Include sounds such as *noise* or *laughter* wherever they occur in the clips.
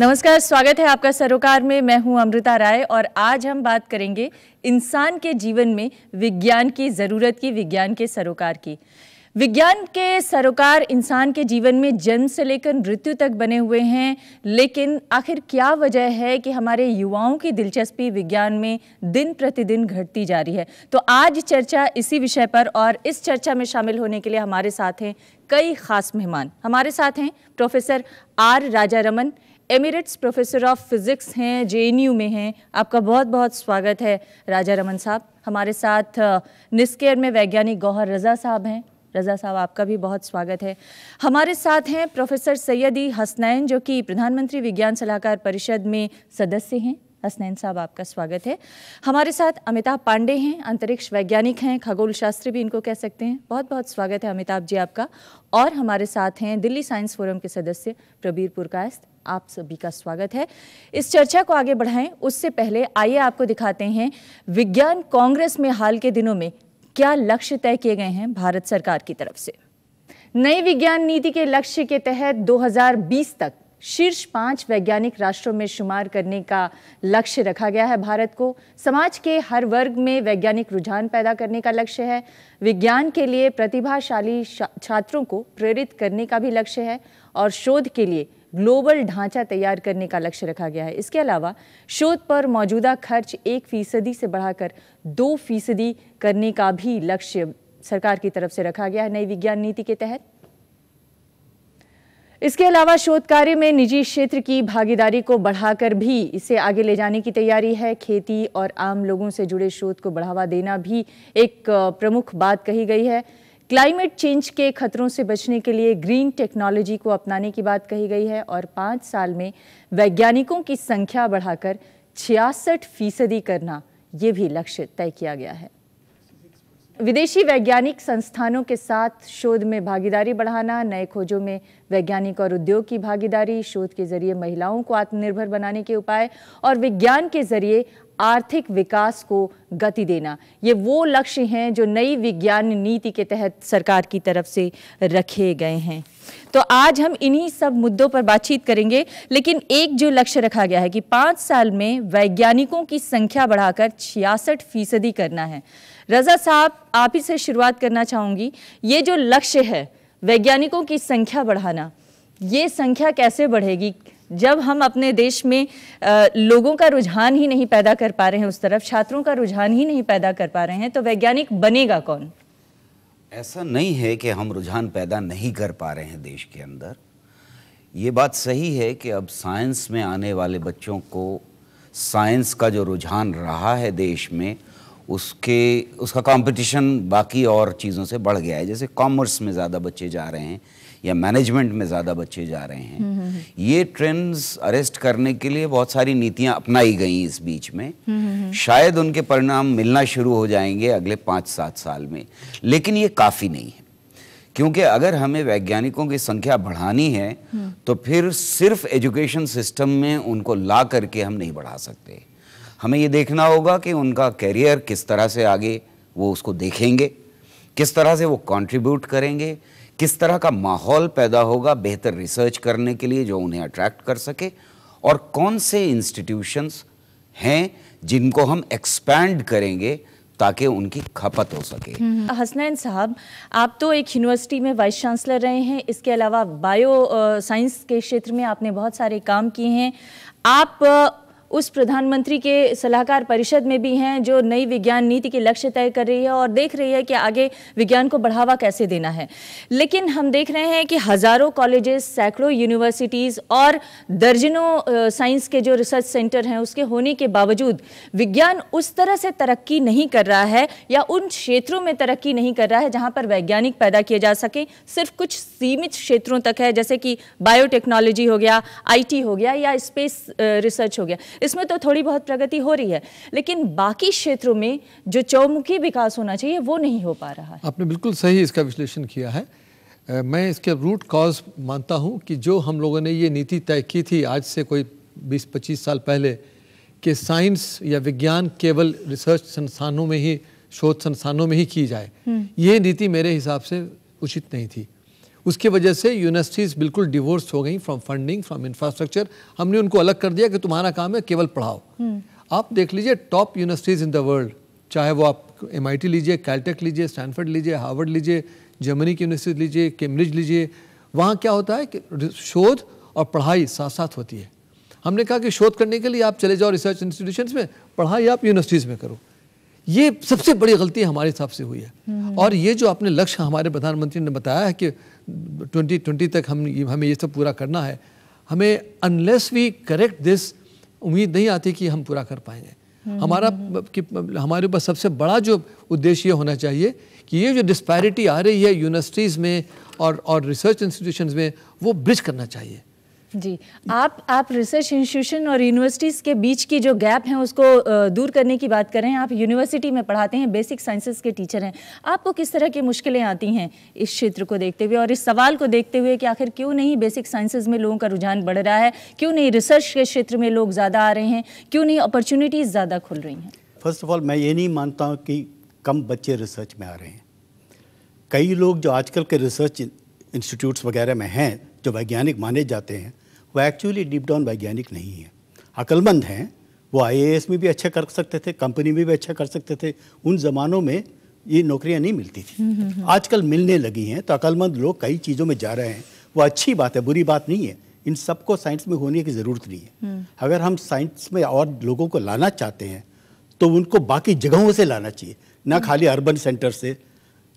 नमस्कार, स्वागत है आपका सरोकार में। मैं हूँ अमृता राय और आज हम बात करेंगे इंसान के जीवन में विज्ञान की, ज़रूरत की, विज्ञान के सरोकार की। विज्ञान के सरोकार इंसान के जीवन में जन्म से लेकर मृत्यु तक बने हुए हैं, लेकिन आखिर क्या वजह है कि हमारे युवाओं की दिलचस्पी विज्ञान में दिन प्रतिदिन घटती जा रही है? तो आज चर्चा इसी विषय पर और इस चर्चा में शामिल होने के लिए हमारे साथ हैं कई खास मेहमान। हमारे साथ हैं professor R Raja Raman emeritus professor of physics हैं जेएनयू में हैं। आपका बहुत बहुत स्वागत है राजा रमन साहब। हमारे साथ निस्केयर में वैज्ञानिक गौहर रज़ा साहब हैं। रज़ा साहब, आपका भी बहुत स्वागत है। हमारे साथ हैं प्रोफेसर सैयदी हसनैन, जो कि प्रधानमंत्री विज्ञान सलाहकार परिषद में सदस्य हैं। हसनैन साहब, आपका स्वागत है। हमारे साथ अमिताभ पांडे हैं, अंतरिक्ष वैज्ञानिक हैं। खगोल शास्त्री भी इनको कह सकते हैं। बहुत बहुत स्वागत है अमिताभ जी आपका। और हमारे साथ हैं दिल्ली साइंस फोरम के सदस्य प्रबीर पुरकायस्त आप सभी का स्वागत है। इस चर्चा को आगे बढ़ाएँ। उससे पहले आइए आपको दिखाते हैं, विज्ञान कांग्रेस में हाल के दिनों में क्या लक्ष्य तय किए गए हैं भारत सरकार की तरफ़ से। नई विज्ञान नीति के लक्ष्य के तहत 2020 तक शीर्ष पाँच वैज्ञानिक राष्ट्रों में शुमार करने का लक्ष्य रखा गया है भारत को। समाज के हर वर्ग में वैज्ञानिक रुझान पैदा करने का लक्ष्य है। विज्ञान के लिए प्रतिभाशाली छात्रों को प्रेरित करने का भी लक्ष्य है और शोध के लिए ग्लोबल ढांचा तैयार करने का लक्ष्य रखा गया है। इसके अलावा, शोध पर मौजूदा खर्च एक फ़ीसदी से बढ़ाकर दो फ़ीसदी करने का भी लक्ष्य सरकार की तरफ़ से रखा गया है नई विज्ञान नीति के तहत। इसके अलावा, शोध कार्य में निजी क्षेत्र की भागीदारी को बढ़ाकर भी इसे आगे ले जाने की तैयारी है। खेती और आम लोगों से जुड़े शोध को बढ़ावा देना भी एक प्रमुख बात कही गई है। क्लाइमेट चेंज के खतरों से बचने के लिए ग्रीन टेक्नोलॉजी को अपनाने की बात कही गई है और पाँच साल में वैज्ञानिकों की संख्या बढ़ाकर छियासठ फ़ीसदी करना ये भी लक्ष्य तय किया गया है। विदेशी वैज्ञानिक संस्थानों के साथ शोध में भागीदारी बढ़ाना, नए खोजों में वैज्ञानिक और उद्योग की भागीदारी, शोध के ज़रिए महिलाओं को आत्मनिर्भर बनाने के उपाय और विज्ञान के ज़रिए आर्थिक विकास को गति देना। ये वो लक्ष्य हैं जो नई विज्ञान नीति के तहत सरकार की तरफ़ से रखे गए हैं। तो आज हम इन्हीं सब मुद्दों पर बातचीत करेंगे, लेकिन एक जो लक्ष्य रखा गया है कि पाँच साल में वैज्ञानिकों की संख्या बढ़ाकर छियासठ फ़ीसदी करना है। रज़ा साहब, आप ही से शुरुआत करना चाहूँगी। ये जो लक्ष्य है वैज्ञानिकों की संख्या बढ़ाना, ये संख्या कैसे बढ़ेगी? जब हम अपने देश में आ, लोगों का रुझान ही नहीं पैदा कर पा रहे हैं उस तरफ़ छात्रों का रुझान ही नहीं पैदा कर पा रहे हैं तो वैज्ञानिक बनेगा कौन? ऐसा नहीं है कि हम रुझान पैदा नहीं कर पा रहे हैं देश के अंदर। ये बात सही है कि अब साइंस में आने वाले बच्चों को साइंस का जो रुझान रहा है देश में उसके उसका कंपटीशन बाकी और चीज़ों से बढ़ गया है। जैसे कॉमर्स में ज़्यादा बच्चे जा रहे हैं या मैनेजमेंट में ज़्यादा बच्चे जा रहे हैं। हम्म, हम्म, हम्म। ये ट्रेंड्स अरेस्ट करने के लिए बहुत सारी नीतियाँ अपनाई गई इस बीच में। शायद उनके परिणाम मिलना शुरू हो जाएँगे अगले पाँच सात साल में। लेकिन ये काफ़ी नहीं है। क्योंकि अगर हमें वैज्ञानिकों की संख्या बढ़ानी है तो फिर सिर्फ़ एजुकेशन सिस्टम में उनको ला करके हम नहीं बढ़ा सकते। हमें ये देखना होगा कि उनका करियर किस तरह से आगे वो उसको देखेंगे किस तरह से वो कंट्रीब्यूट करेंगे किस तरह का माहौल पैदा होगा, बेहतर रिसर्च करने के लिए जो उन्हें अट्रैक्ट कर सके और कौन से इंस्टीट्यूशंस हैं जिनको हम एक्सपैंड करेंगे ताकि उनकी खपत हो सके। हम्म। हसनैन साहब, आप तो एक यूनिवर्सिटी में वाइस चांसलर रहे हैं। इसके अलावा बायो साइंस के क्षेत्र में आपने बहुत सारे काम किए हैं। आप उस प्रधानमंत्री के सलाहकार परिषद में भी हैं, जो नई विज्ञान नीति के लक्ष्य तय कर रही है और देख रही है कि आगे विज्ञान को बढ़ावा कैसे देना है। लेकिन हम देख रहे हैं कि हज़ारों कॉलेजेस, सैकड़ों यूनिवर्सिटीज़ और दर्जनों साइंस के जो रिसर्च सेंटर हैं, उसके होने के बावजूद विज्ञान उस तरह से तरक्की नहीं कर रहा है या उन क्षेत्रों में तरक्की नहीं कर रहा है जहाँ पर वैज्ञानिक पैदा किए जा सके। सिर्फ़ कुछ सीमित क्षेत्रों तक है, जैसे कि बायोटेक्नोलॉजी हो गया, आईटी हो गया या स्पेस रिसर्च हो गया। इसमें तो थोड़ी बहुत प्रगति हो रही है लेकिन बाकी क्षेत्रों में जो चौमुखी विकास होना चाहिए वो नहीं हो पा रहा है। आपने बिल्कुल सही इसका विश्लेषण किया है। मैं इसके रूट कॉज मानता हूँ कि जो हम लोगों ने ये नीति तय की थी आज से कोई 20-25 साल पहले कि साइंस या विज्ञान केवल रिसर्च संस्थानों में ही शोध संस्थानों में ही की जाए। हम्म। ये नीति मेरे हिसाब से उचित नहीं थी। उसकी वजह से यूनिवर्सिटीज़ बिल्कुल डिवोर्स हो गई फ्रॉम फंडिंग फ्रॉम इंफ्रास्ट्रक्चर हमने उनको अलग कर दिया कि तुम्हारा काम है केवल पढ़ाओ। आप देख लीजिए top universities in the world चाहे वो आप एमआईटी लीजिए कैलटेक लीजिए स्टैनफर्ड लीजिए हार्वर्ड लीजिए जर्मनी की यूनिवर्सिटी लीजिए कैम्ब्रिज लीजिए वहाँ क्या होता है कि शोध और पढ़ाई साथ साथ होती है। हमने कहा कि शोध करने के लिए आप चले जाओ रिसर्च इंस्टीट्यूशंस में पढ़ाई आप यूनिवर्सिटीज़ में करो। ये सबसे बड़ी गलती हमारे हिसाब से हुई है। और ये जो आपने लक्ष्य हमारे प्रधानमंत्री ने बताया है कि ट्वेंटी ट्वेंटी तक हम हमें ये सब पूरा करना है हमें अनलेस वी करेक्ट दिस उम्मीद नहीं आती कि हम पूरा कर पाएँगे। हमारा कि हमारे ऊपर सबसे बड़ा जो उद्देश्य ये होना चाहिए कि ये जो डिस्पैरिटी आ रही है यूनिवर्सिटीज़ में और और रिसर्च इंस्टीट्यूशंस में वो ब्रिज करना चाहिए। जी, आप आप रिसर्च इंस्टीट्यूशन और यूनिवर्सिटीज़ के बीच की जो गैप है उसको दूर करने की बात कर। रहे हैं आप यूनिवर्सिटी में पढ़ाते हैं बेसिक साइंसेस के टीचर हैं। आपको किस तरह की मुश्किलें आती हैं इस क्षेत्र को देखते हुए और इस सवाल को देखते हुए कि आखिर क्यों नहीं बेसिक साइंसेज में लोगों का रुझान बढ़ रहा है? क्यों नहीं रिसर्च के क्षेत्र में लोग ज़्यादा आ रहे हैं? क्यों नहीं अपॉर्चुनिटीज़ ज़्यादा खुल रही हैं? फ़र्स्ट ऑफ़ ऑल मैं ये नहीं मानता हूँ कि कम बच्चे रिसर्च में आ रहे हैं। कई लोग जो आजकल के रिसर्च इंस्टीट्यूट्स वगैरह में हैं, जो वैज्ञानिक माने जाते हैं वो एक्चुअली डीप डाउन वैज्ञानिक नहीं है। अक्लमंद हैं वो आईएएस में भी अच्छा कर सकते थे कंपनी में भी अच्छा कर सकते थे। उन ज़मानों में ये नौकरियाँ नहीं मिलती थी। हम्म, हम्म, हम्म। आजकल मिलने लगी हैं तो अक्लमंद लोग कई चीज़ों में जा रहे हैं। वो अच्छी बात है बुरी बात नहीं है। इन सबको साइंस में होने की ज़रूरत नहीं है। अगर हम साइंस में और लोगों को लाना चाहते हैं तो उनको बाकी जगहों से लाना चाहिए। ना खाली अर्बन सेंटर से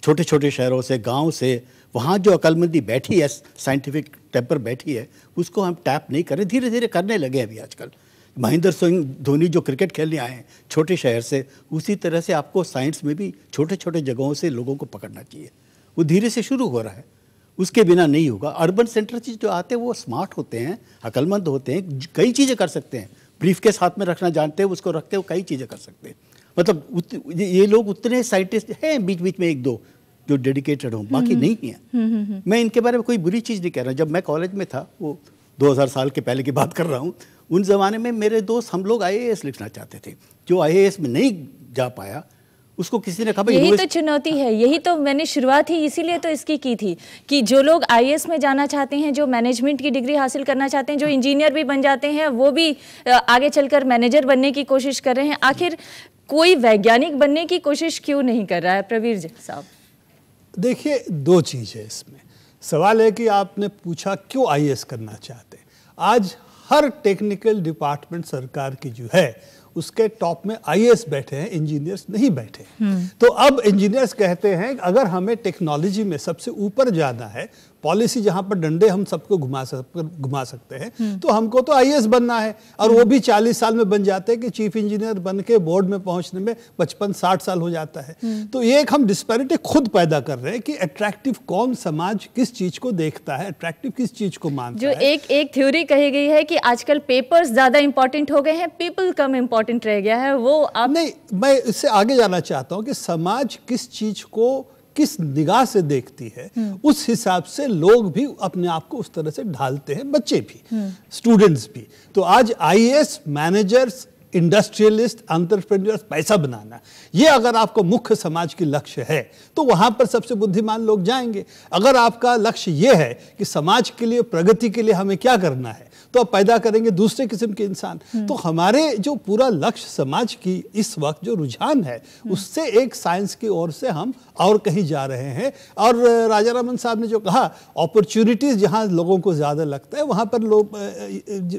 छोटे छोटे शहरों से गाँव से वहाँ जो अकलमंदी बैठी है साइंटिफिक टेम्पर बैठी है, उसको हम टैप नहीं करें धीरे धीरे करने लगे अभी आजकल। महेंद्र सिंह धोनी जो क्रिकेट खेलने आए हैं, छोटे शहर से, उसी तरह से आपको साइंस में भी छोटे छोटे जगहों से लोगों को पकड़ना चाहिए। वो धीरे से शुरू हो रहा है। उसके बिना नहीं होगा। अर्बन सेंटर से जो आते हैं, वो स्मार्ट होते हैं, अकलमंद होते हैं कई चीज़ें कर सकते हैं। ब्रीफ के साथ में रखना जानते हैं, उसको रखते हो कई चीज़ें कर सकते हैं। मतलब ये लोग उतने साइंटिस्ट हैं बीच बीच में एक दो। जो डेडिकेटेड हों बाकी हम्म, नहीं है। हम्म, हम्म, मैं इनके बारे में कोई बुरी चीज़ नहीं कह रहा। जब मैं कॉलेज में था वो 2000 साल के पहले की बात कर रहा हूँ उन ज़माने में मेरे दोस्त हम लोग आईएएस लिखना चाहते थे। जो आईएएस में नहीं जा पाया उसको किसी ने कहा यही तो चुनौती है यही तो मैंने शुरुआत ही इसीलिए तो इसकी की थी कि जो लोग आईएएस में जाना चाहते हैं जो मैनेजमेंट की डिग्री हासिल करना चाहते हैं जो इंजीनियर भी बन जाते हैं वो भी आगे चलकर मैनेजर बनने की कोशिश कर रहे हैं। आखिर कोई वैज्ञानिक बनने की कोशिश क्यों नहीं कर रहा है प्रवीर जी साहब? देखिए दो चीज़ है इसमें। सवाल है कि आपने पूछा क्यों आईएएस करना चाहते आज हर टेक्निकल डिपार्टमेंट सरकार की जो है उसके टॉप में आईएएस बैठे हैं इंजीनियर्स नहीं बैठे। हम्म। तो अब इंजीनियर्स कहते हैं अगर हमें टेक्नोलॉजी में सबसे ऊपर जाना है पॉलिसी जहाँ पर डंडे हम सबको घुमा सक घुमा सकते हैं हम्म। तो हमको तो आईएएस बनना है और वो भी चालीस साल में बन जाते हैं कि चीफ इंजीनियर बन के बोर्ड में पहुँचने में पचपन साठ साल हो जाता है हम्म। तो ये एक हम डिस्पैरिटी खुद पैदा कर रहे हैं कि अट्रैक्टिव कौन समाज किस चीज़ को देखता है अट्रैक्टिव किस चीज़ को मानता जो है एक एक थ्योरी कही गई है कि आजकल पेपर्स ज़्यादा इंपॉर्टेंट हो गए हैं पीपल कम इंपॉर्टेंट रह गया है वो आप नहीं मैं इससे आगे जाना चाहता हूँ कि समाज किस चीज़ को किस निगाह से देखती है। उस हिसाब से लोग भी अपने आप को उस तरह से ढालते हैं बच्चे भी स्टूडेंट्स हम्म। भी तो आज आईएएस मैनेजर्स इंडस्ट्रियलिस्ट अंतरप्रेन्योर्स पैसा बनाना। ये अगर आपको मुख्य समाज की लक्ष्य है तो वहाँ पर सबसे बुद्धिमान लोग जाएँगे। अगर आपका लक्ष्य ये है कि समाज के लिए प्रगति के लिए हमें क्या करना है तो आप पैदा करेंगे दूसरे किस्म के इंसान। तो हमारे जो पूरा लक्ष्य समाज की इस वक्त जो रुझान है उससे एक साइंस की ओर से हम और कहीं जा रहे हैं। और राजा रमन साहब ने जो कहा अपॉर्चुनिटीज़ जहाँ लोगों को ज़्यादा लगता है वहाँ पर लोग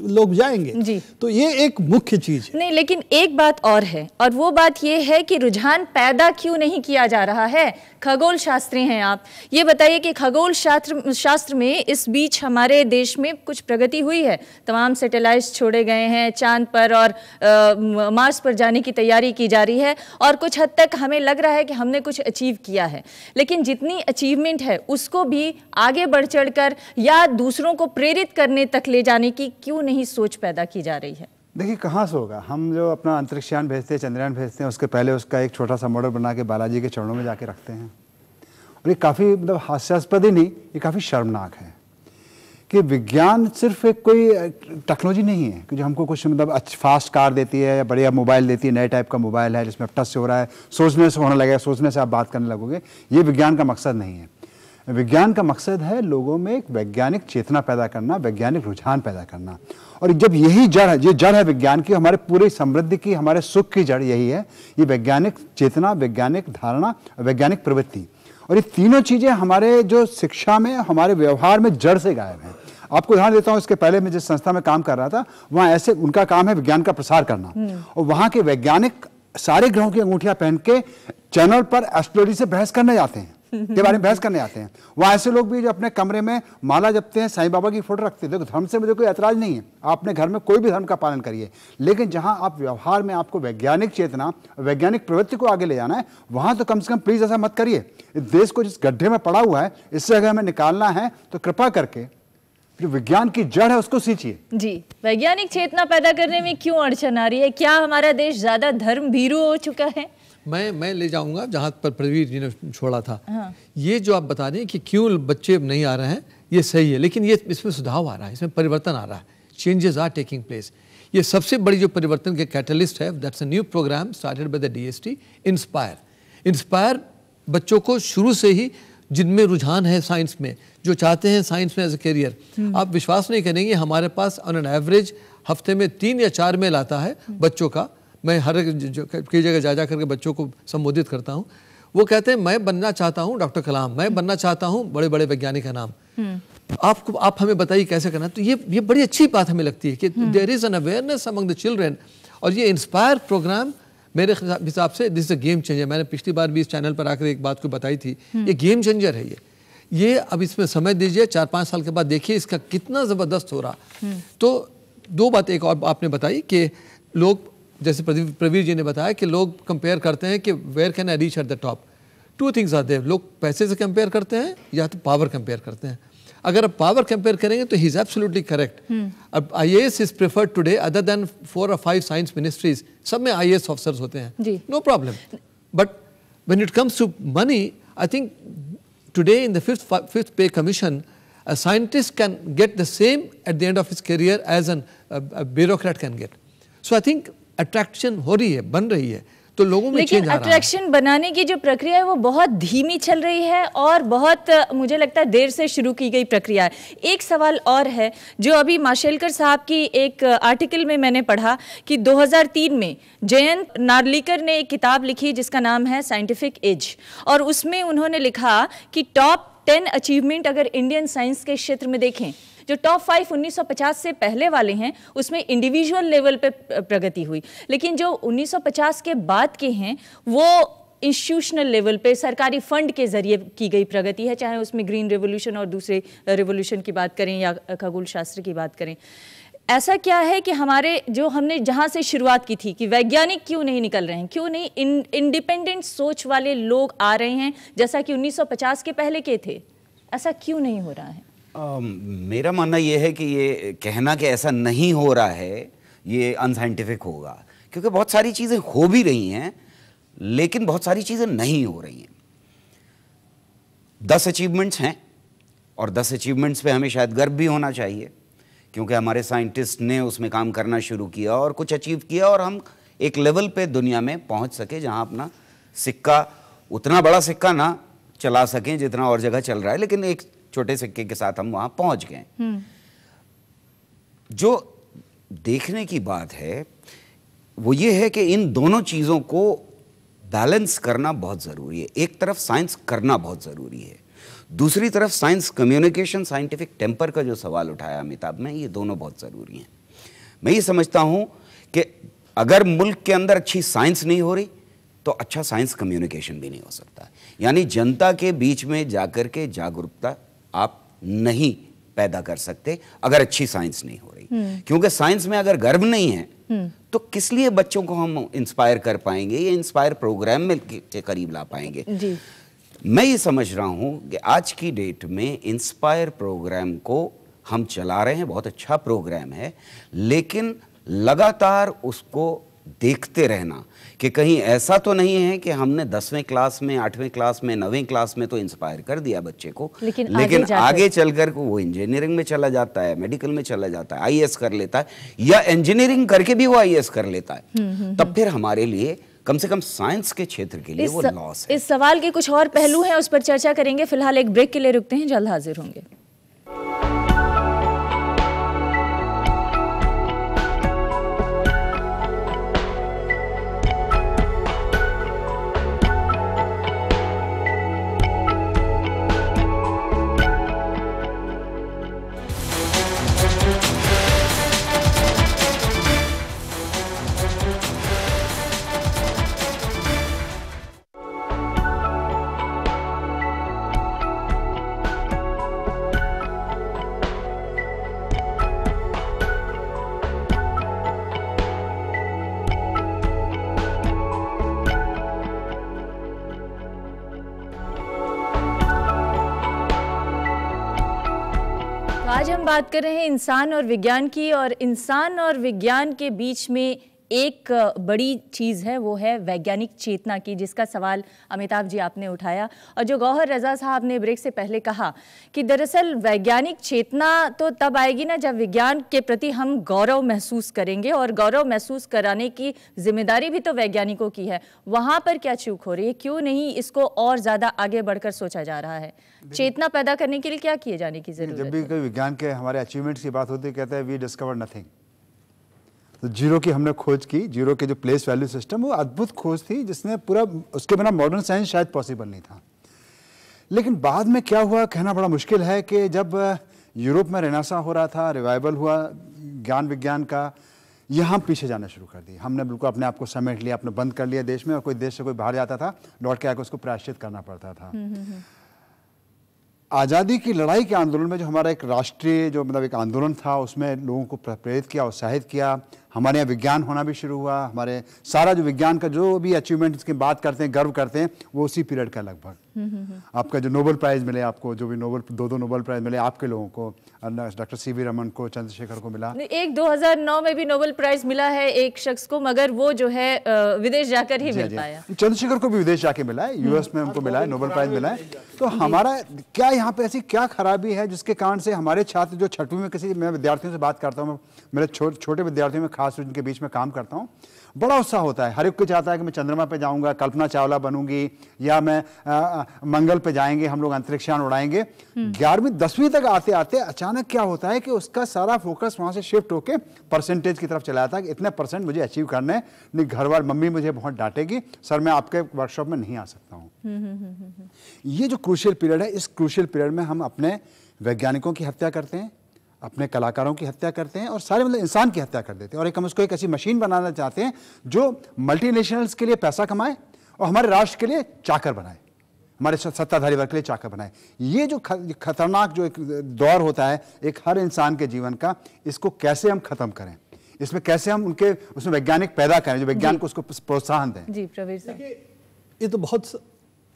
लोग जाएँगे। तो ये एक मुख्य चीज़ है। नहीं लेकिन एक बात और है और वो बात ये है कि रुझान पैदा क्यों नहीं किया जा रहा है? खगोल शास्त्री हैं आप। ये बताइए कि खगोल शास्त्र शास्त्र में इस बीच हमारे देश में कुछ प्रगति हुई है? तमाम सैटेलाइट्स छोड़े गए हैं चाँद पर और आ, मार्स पर जाने की तैयारी की जा रही है और कुछ हद तक हमें लग रहा है कि हमने कुछ अचीव किया है। लेकिन जितनी अचीवमेंट है उसको भी आगे बढ़ चढ़ या दूसरों को प्रेरित करने तक ले जाने की क्यों नहीं सोच पैदा की जा रही है? देखिए, कहाँ से होगा? हम जो अपना अंतरिक्षयान भेजते हैं, चंद्रयान भेजते हैं, उसके पहले उसका एक छोटा सा मॉडल बना के बालाजी के चरणों में जाके रखते हैं। और ये काफ़ी मतलब हास्यास्पद ही नहीं, ये काफ़ी शर्मनाक है कि विज्ञान सिर्फ़ एक कोई टेक्नोलॉजी नहीं है कि जो हमको कुछ मतलब अच्छी फास्ट कार देती है या बढ़िया मोबाइल देती है, नए टाइप का मोबाइल है, जिसमें अब टच से हो रहा है, सोचने से होने लगेगा, सोचने से आप बात करने लगोगे। ये विज्ञान का मकसद नहीं है। विज्ञान का मकसद है लोगों में एक वैज्ञानिक चेतना पैदा करना वैज्ञानिक रुझान पैदा करना। और जब यही जड़ है ये जड़ है विज्ञान की हमारे पूरी समृद्धि की हमारे सुख की जड़ यही है ये वैज्ञानिक चेतना वैज्ञानिक धारणा वैज्ञानिक प्रवृत्ति। और ये तीनों चीज़ें हमारे जो शिक्षा में हमारे व्यवहार में जड़ से गायब हैं। आपको उदाहरण देता हूँ इसके पहले मैं जिस संस्था में काम कर रहा था वहाँ ऐसे उनका काम है विज्ञान का प्रसार करना। और वहाँ के वैज्ञानिक सारे ग्रहों की अंगूठियाँ पहन के चैनल पर एस्ट्रोलॉजी से बहस करने जाते हैं। के बारे में बहस करने आते हैं। वहाँ ऐसे लोग भी जो अपने कमरे में माला जपते हैं, साईं बाबा की फ़ोटो रखते हैं। देखो, धर्म से मुझे कोई ऐतराज नहीं है। आप अपने घर में कोई भी धर्म का पालन करिए। लेकिन जहाँ आप व्यवहार में आपको वैज्ञानिक चेतना, वैज्ञानिक प्रवृत्ति को आगे ले जाना है, वहाँ तो कम से कम प्लीज़ ऐसा मत करिए। देश को जिस गड्ढे में पड़ा हुआ है, इससे अगर हमें निकालना है तो कृपा करके जो विज्ञान की जड़ है, उसको सींचिए। जी, वैज्ञानिक चेतना पैदा करने में क्यों अड़चन आ रही है? क्या हमारा देश ज़्यादा धर्म भीरू हो चुका है? मैं मैं ले जाऊँगा जहाँ पर प्रवीर जी ने छोड़ा था। हाँ। ये जो आप बता रहे हैं कि क्यों बच्चे नहीं आ रहे हैं ये सही है लेकिन ये इसमें सुधार आ रहा है इसमें परिवर्तन आ रहा है। चेंजेस आर टेकिंग प्लेस ये सबसे बड़ी जो परिवर्तन के कैटलिस्ट है that's a new program started by the DST inspire inspire बच्चों को शुरू से ही जिनमें रुझान है साइंस में जो चाहते हैं साइंस में एज ए करियर आप विश्वास नहीं करेंगे हमारे पास ऑन एन एवरेज हफ़्ते में तीन या चार मेल आता है बच्चों का। मैं हर कई जगह जा जा करके बच्चों को संबोधित करता हूँ। वो कहते हैं मैं बनना चाहता हूँ डॉक्टर कलाम मैं बनना चाहता हूँ बड़े बड़े वैज्ञानिक का नाम। आपको आप हमें बताइए कैसे करना तो ये ये बड़ी अच्छी बात हमें लगती है कि there is an awareness among the children और ये इंस्पायर प्रोग्राम मेरे हिसाब से दिस अ गेम चेंजर मैंने पिछली बार भी इस चैनल पर आकर एक बात को बताई थी। ये गेम चेंजर है ये। ये अब इसमें समय दीजिए चार पाँच साल के बाद देखिए इसका कितना ज़बरदस्त हो रहा। तो दो बात एक और आपने बताई कि लोग जैसे प्रवीर जी ने बताया कि लोग कंपेयर करते हैं कि where can I reach at the top two things are देव लोग पैसे से कंपेयर करते हैं या तो पावर कंपेयर करते हैं। अगर आप पावर कंपेयर करेंगे तो ही इज़ एब्सोल्युटली करेक्ट अब I S is preferred today other than four और फाइव साइंस मिनिस्ट्रीज सब में आई ऑफिसर्स होते हैं। No problem but when it comes to money I think today इन the fifth, fifth pay commission, a scientist can get the same at the end of his career as an, a, a bureaucrat can get. So I think attraction हो रही है बन रही है तो लोगों में लेकिन अट्रैक्शन बनाने की जो प्रक्रिया है वो बहुत धीमी चल रही है और बहुत मुझे लगता है देर से शुरू की गई प्रक्रिया है। एक सवाल और है जो अभी माशेलकर साहब की एक आर्टिकल में मैंने पढ़ा कि 2003 में जयंत नार्लिकर ने एक किताब लिखी जिसका नाम है साइंटिफिक एज और उसमें उन्होंने लिखा कि टॉप टेन अचीवमेंट अगर इंडियन साइंस के क्षेत्र में देखें जो टॉप फाइव 1950 से पहले वाले हैं, उसमें इंडिविजुअल लेवल पे प्रगति हुई। लेकिन जो 1950 के बाद के हैं, वो इंस्टीट्यूशनल लेवल पे, सरकारी फंड के ज़रिए की गई प्रगति है। चाहे उसमें ग्रीन रेवोल्यूशन और दूसरे रेवोल्यूशन की बात करें या खगोल शास्त्र की बात करें। ऐसा क्या है कि हमारे, जो हमने जहाँ से शुरुआत की थी कि वैज्ञानिक क्यों नहीं निकल रहे हैं, क्यों नहीं इंडिपेंडेंट सोच वाले लोग आ रहे हैं, जैसा कि 1950 के पहले के थे, ऐसा क्यों नहीं हो रहा है? मेरा मानना यह है कि ये कहना कि ऐसा नहीं हो रहा है, ये अनसाइंटिफिक होगा। क्योंकि बहुत सारी चीज़ें हो भी रही हैं, लेकिन बहुत सारी चीज़ें नहीं हो रही हैं। दस अचीवमेंट्स हैं, और दस अचीवमेंट्स पे हमें शायद गर्व भी होना चाहिए, क्योंकि हमारे साइंटिस्ट ने उसमें काम करना शुरू किया और कुछ अचीव किया और हम एक लेवल पे दुनिया में पहुँच सके जहाँ अपना सिक्का, उतना बड़ा सिक्का ना चला सकें जितना और जगह चल रहा है। लेकिन एक छोटे सिक्के के साथ हम वहाँ पहुँच गए। हम्म। जो देखने की बात है वो ये है कि इन दोनों चीज़ों को बैलेंस करना बहुत ज़रूरी है। एक तरफ़ साइंस करना बहुत ज़रूरी है। दूसरी तरफ़ साइंस कम्युनिकेशन साइंटिफिक टेम्पर का जो सवाल उठाया अमिताभ में ये दोनों बहुत ज़रूरी हैं। मैं ये समझता हूँ कि अगर मुल्क के अंदर अच्छी साइंस नहीं हो रही तो अच्छा साइंस कम्युनिकेशन भी नहीं हो सकता। यानी जनता के बीच में जाकर के जागरूकता आप नहीं पैदा कर सकते अगर अच्छी साइंस नहीं हो रही। क्योंकि साइंस में अगर गर्व नहीं है। तो किस लिए बच्चों को हम इंस्पायर कर पाएँगे या इंस्पायर प्रोग्राम में के करीब ला पाएँगे जी। मैं ये समझ रहा हूँ कि आज की डेट में इंस्पायर प्रोग्राम को हम चला रहे हैं बहुत अच्छा प्रोग्राम है लेकिन लगातार उसको देखते रहना कि कहीं ऐसा तो नहीं है कि हमने दसवें क्लास में आठवें क्लास में नवें क्लास में तो इंस्पायर कर दिया बच्चे को। लेकिन, लेकिन आगे, आगे चलकर वो इंजीनियरिंग में चला जाता है मेडिकल में चला जाता है आईएएस कर लेता है या इंजीनियरिंग करके भी वो आईएएस कर लेता है। हम्म, हम्म, तब हम्म। फिर हमारे लिए कम से कम साइंस के क्षेत्र के लिए वो लॉस है। इस सवाल के कुछ और पहलू हैं उस पर चर्चा करेंगे। फ़िलहाल एक ब्रेक के लिए रुकते हैं जल्द हाजिर होंगे। आज हम बात कर रहे हैं इंसान और विज्ञान की और इंसान और विज्ञान के बीच में एक बड़ी चीज़ है वो है वैज्ञानिक चेतना की जिसका सवाल अमिताभ जी आपने उठाया। और जो गौहर रजा साहब ने ब्रेक से पहले कहा कि दरअसल वैज्ञानिक चेतना तो तब आएगी ना जब विज्ञान के प्रति हम गौरव महसूस करेंगे और गौरव महसूस कराने की ज़िम्मेदारी भी तो वैज्ञानिकों की है। वहाँ पर क्या चूक हो रही है? क्यों नहीं इसको और ज़्यादा आगे बढ़कर सोचा जा रहा है? चेतना पैदा करने के लिए क्या किए जाने की ज़रूरत जब भी कोई विज्ञान के हमारे अचीवमेंट्स की बात होती है कहते हैं वी डिस्कवर नथिंग तो ज़ीरो की हमने खोज की ज़ीरो के जो प्लेस वैल्यू सिस्टम वो अद्भुत खोज थी जिसने पूरा उसके बिना मॉडर्न साइंस शायद पॉसिबल नहीं था। लेकिन बाद में क्या हुआ कहना बड़ा मुश्किल है कि जब यूरोप में रेनासा हो रहा था रिवाइवल हुआ ज्ञान विज्ञान का यहाँ पीछे जाना शुरू कर दिया। हमने बिल्कुल अपने आप को समेट लिया अपने बंद कर लिया देश में और कोई देश से कोई बाहर जाता था लौट के आकर उसको प्रायश्चित करना पड़ता था। आज़ादी की लड़ाई के आंदोलन में जो हमारा एक राष्ट्रीय जो मतलब एक आंदोलन था उसमें लोगों को प्रेरित किया उत्साहित किया हमारे यहाँ विज्ञान होना भी शुरू हुआ हमारे सारा जो विज्ञान का जो भी अचीवमेंट की बात करते हैं गर्व करते हैं वो उसी पीरियड का लगभग। आपका जो नोबल प्राइज़ मिले आपको जो भी नोबल दो दो नोबल प्राइज़ मिले आपके लोगों को डॉक्टर सी वी रमन को चंद्रशेखर को मिला। एक 2009 में भी नोबेल प्राइज मिला है एक शख्स को मगर वो जो है विदेश जाकर ही मिल पाया। चंद्रशेखर को भी विदेश जाके मिला है यूएस में उनको मिला है नोबल प्राइज मिला है। तो हमारा क्या यहाँ पे ऐसी क्या खराबी है जिसके कारण से हमारे छात्र जो छठवीं में किसी मैं विद्यार्थियों से बात करता हूँ मेरे छोटे विद्यार्थियों में खास जिनके बीच में काम करता हूँ। बड़ा उत्साह होता है। हर एक को चाहता है कि मैं चंद्रमा पे जाऊँगा कल्पना चावला बनूँगी या मैं आ, मंगल पे जाएँगे हम लोग अंतरिक्षयान उड़ाएँगे। ग्यारहवीं दसवीं तक आते आते अचानक क्या होता है कि उसका सारा फोकस वहाँ से शिफ्ट होकर परसेंटेज की तरफ़ चला जाता है कि इतने परसेंट मुझे अचीव करने नहीं घर वाल मम्मी मुझे बहुत डांटेगी सर मैं आपके वर्कशॉप में नहीं आ सकता हूँ। ये जो क्रूशियल पीरियड है इस क्रूशियल पीरियड में हम अपने वैज्ञानिकों की हत्या करते हैं। अपने कलाकारों की हत्या करते हैं और सारे मतलब इंसान की हत्या कर देते हैं। और एक हम उसको एक ऐसी मशीन बनाना चाहते हैं जो मल्टीनेशनल्स के लिए पैसा कमाए और हमारे राष्ट्र के लिए चाकर बनाए हमारे सत्ताधारी वर्ग के लिए चाकर बनाए। ये जो खतरनाक जो एक दौर होता है एक हर इंसान के जीवन का इसको कैसे हम खत्म करें? इसमें कैसे हम उनके उसमें वैज्ञानिक पैदा करें जो विज्ञान को उसको प्रोत्साहन दें? जी प्रवीर ये तो बहुत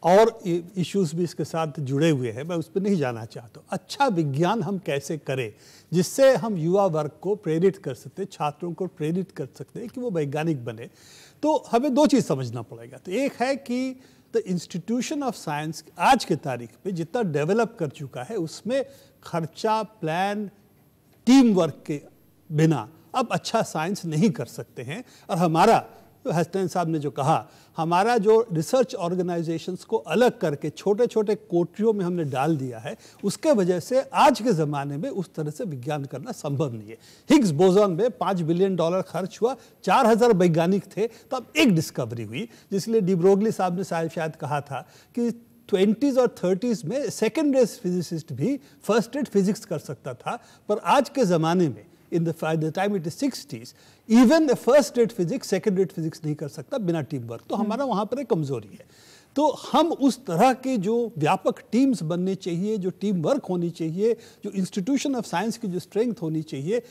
और इश्यूज़ भी इसके साथ जुड़े हुए हैं। मैं उस पर नहीं जाना चाहता। अच्छा विज्ञान हम कैसे करें, जिससे हम युवा वर्ग को प्रेरित कर सकते, छात्रों को प्रेरित कर सकते हैं कि वो वैज्ञानिक बने। तो हमें दो चीज़ समझना पड़ेगा। तो एक है कि द इंस्टीट्यूशन ऑफ़ साइंस आज के तारीख पे जितना डेवलप कर चुका है, उसमें खर्चा प्लान टीम वर्क के बिना अब अच्छा साइंस नहीं कर सकते हैं। और हमारा तो हसनैन साहब ने जो कहा, हमारा जो रिसर्च ऑर्गेनाइजेशंस को अलग करके छोटे छोटे कोठरियों में हमने डाल दिया है, उसके वजह से आज के ज़माने में उस तरह से विज्ञान करना संभव नहीं है। हिग्स बोजॉन में पाँच बिलियन डॉलर खर्च हुआ, चार हज़ार वैज्ञानिक थे तो अब एक डिस्कवरी हुई, जिसलिए डिब्रोगली साहब ने शायद शायद कहा था कि ट्वेंटीज़ और थर्टीज़ में सेकेंड रेस फिजिसिस्ट भी फ़र्स्ट एड फिजिक्स कर सकता था, पर आज के ज़माने में in the by the time it is 60s even first rate physics second rate physics नहीं कर सकता बिना टीम वर्क तो हमारा वहाँ पर एक कमज़ोरी है। तो हम उस तरह के जो व्यापक टीम्स बनने चाहिए जो टीम वर्क होनी चाहिए जो इंस्टीट्यूशन ऑफ़ साइंस की जो स्ट्रेंथ होनी चाहिए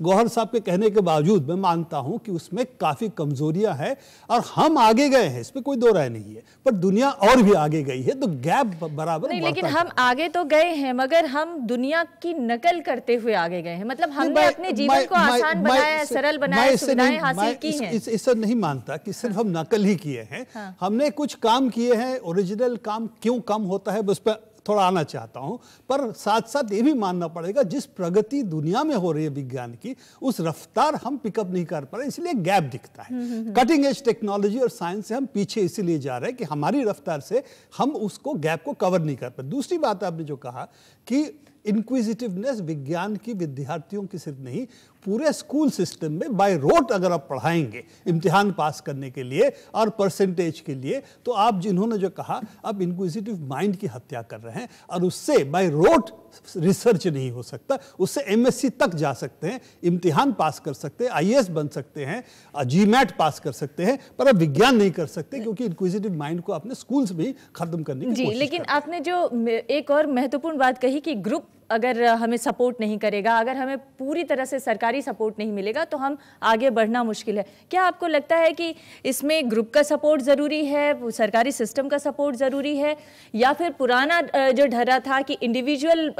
गौहर साहब के कहने के बावजूद मैं मानता हूँ कि उसमें काफ़ी कमजोरियाँ हैं और हम आगे गए हैं इसमें कोई दो राय नहीं है पर दुनिया और भी आगे गई है तो गैप बराबर नहीं लेकिन हम आगे तो गए हैं मगर हम दुनिया की नकल करते हुए आगे गए हैं। मतलब हमने अपने जीवन को आसान बनाया सरल बनाया सुविधाएँ हासिल की हैं। इससे नहीं मानता कि सिर्फ़ हम नकल ही किए हैं। हाँ। हमने कुछ काम किए हैं ओरिजिनल काम क्यों कम होता है उस पर थोड़ा आना चाहता हूँ पर साथ साथ ये भी मानना पड़ेगा जिस प्रगति दुनिया में हो रही है विज्ञान की उस रफ्तार हम पिकअप नहीं कर पा रहे इसलिए गैप दिखता है। कटिंग एज टेक्नोलॉजी और साइंस से हम पीछे इसीलिए जा रहे हैं कि हमारी रफ्तार से हम उसको गैप को कवर नहीं कर पाए। दूसरी बात आपने जो कहा कि इंक्विजिटिवनेस विज्ञान की विद्यार्थियों की सिर्फ़ नहीं पूरे स्कूल सिस्टम में बाय रोट अगर आप पढ़ाएँगे इम्तिहान पास करने के लिए और परसेंटेज के लिए तो आप जिन्होंने जो कहा आप इंक्विजिटिव माइंड की हत्या कर रहे हैं और उससे बाय रोट रिसर्च नहीं हो सकता उससे एमएससी तक जा सकते हैं इम्तिहान पास कर सकते हैं आईएएस बन सकते हैं जी मैट पास कर सकते हैं पर आप विज्ञान नहीं कर सकते क्योंकि इंक्विजिटिव माइंड को अपने स्कूल्स में खत्म करने की जी लेकिन आपने जो एक और महत्वपूर्ण बात कही कि ग्रुप अगर हमें सपोर्ट नहीं करेगा, अगर हमें पूरी तरह से सरकारी सपोर्ट नहीं मिलेगा तो हम आगे बढ़ना मुश्किल है। क्या आपको लगता है कि इसमें ग्रुप का सपोर्ट ज़रूरी है, सरकारी सिस्टम का सपोर्ट ज़रूरी है, या फिर पुराना जो ढरा था कि इंडिविजुअल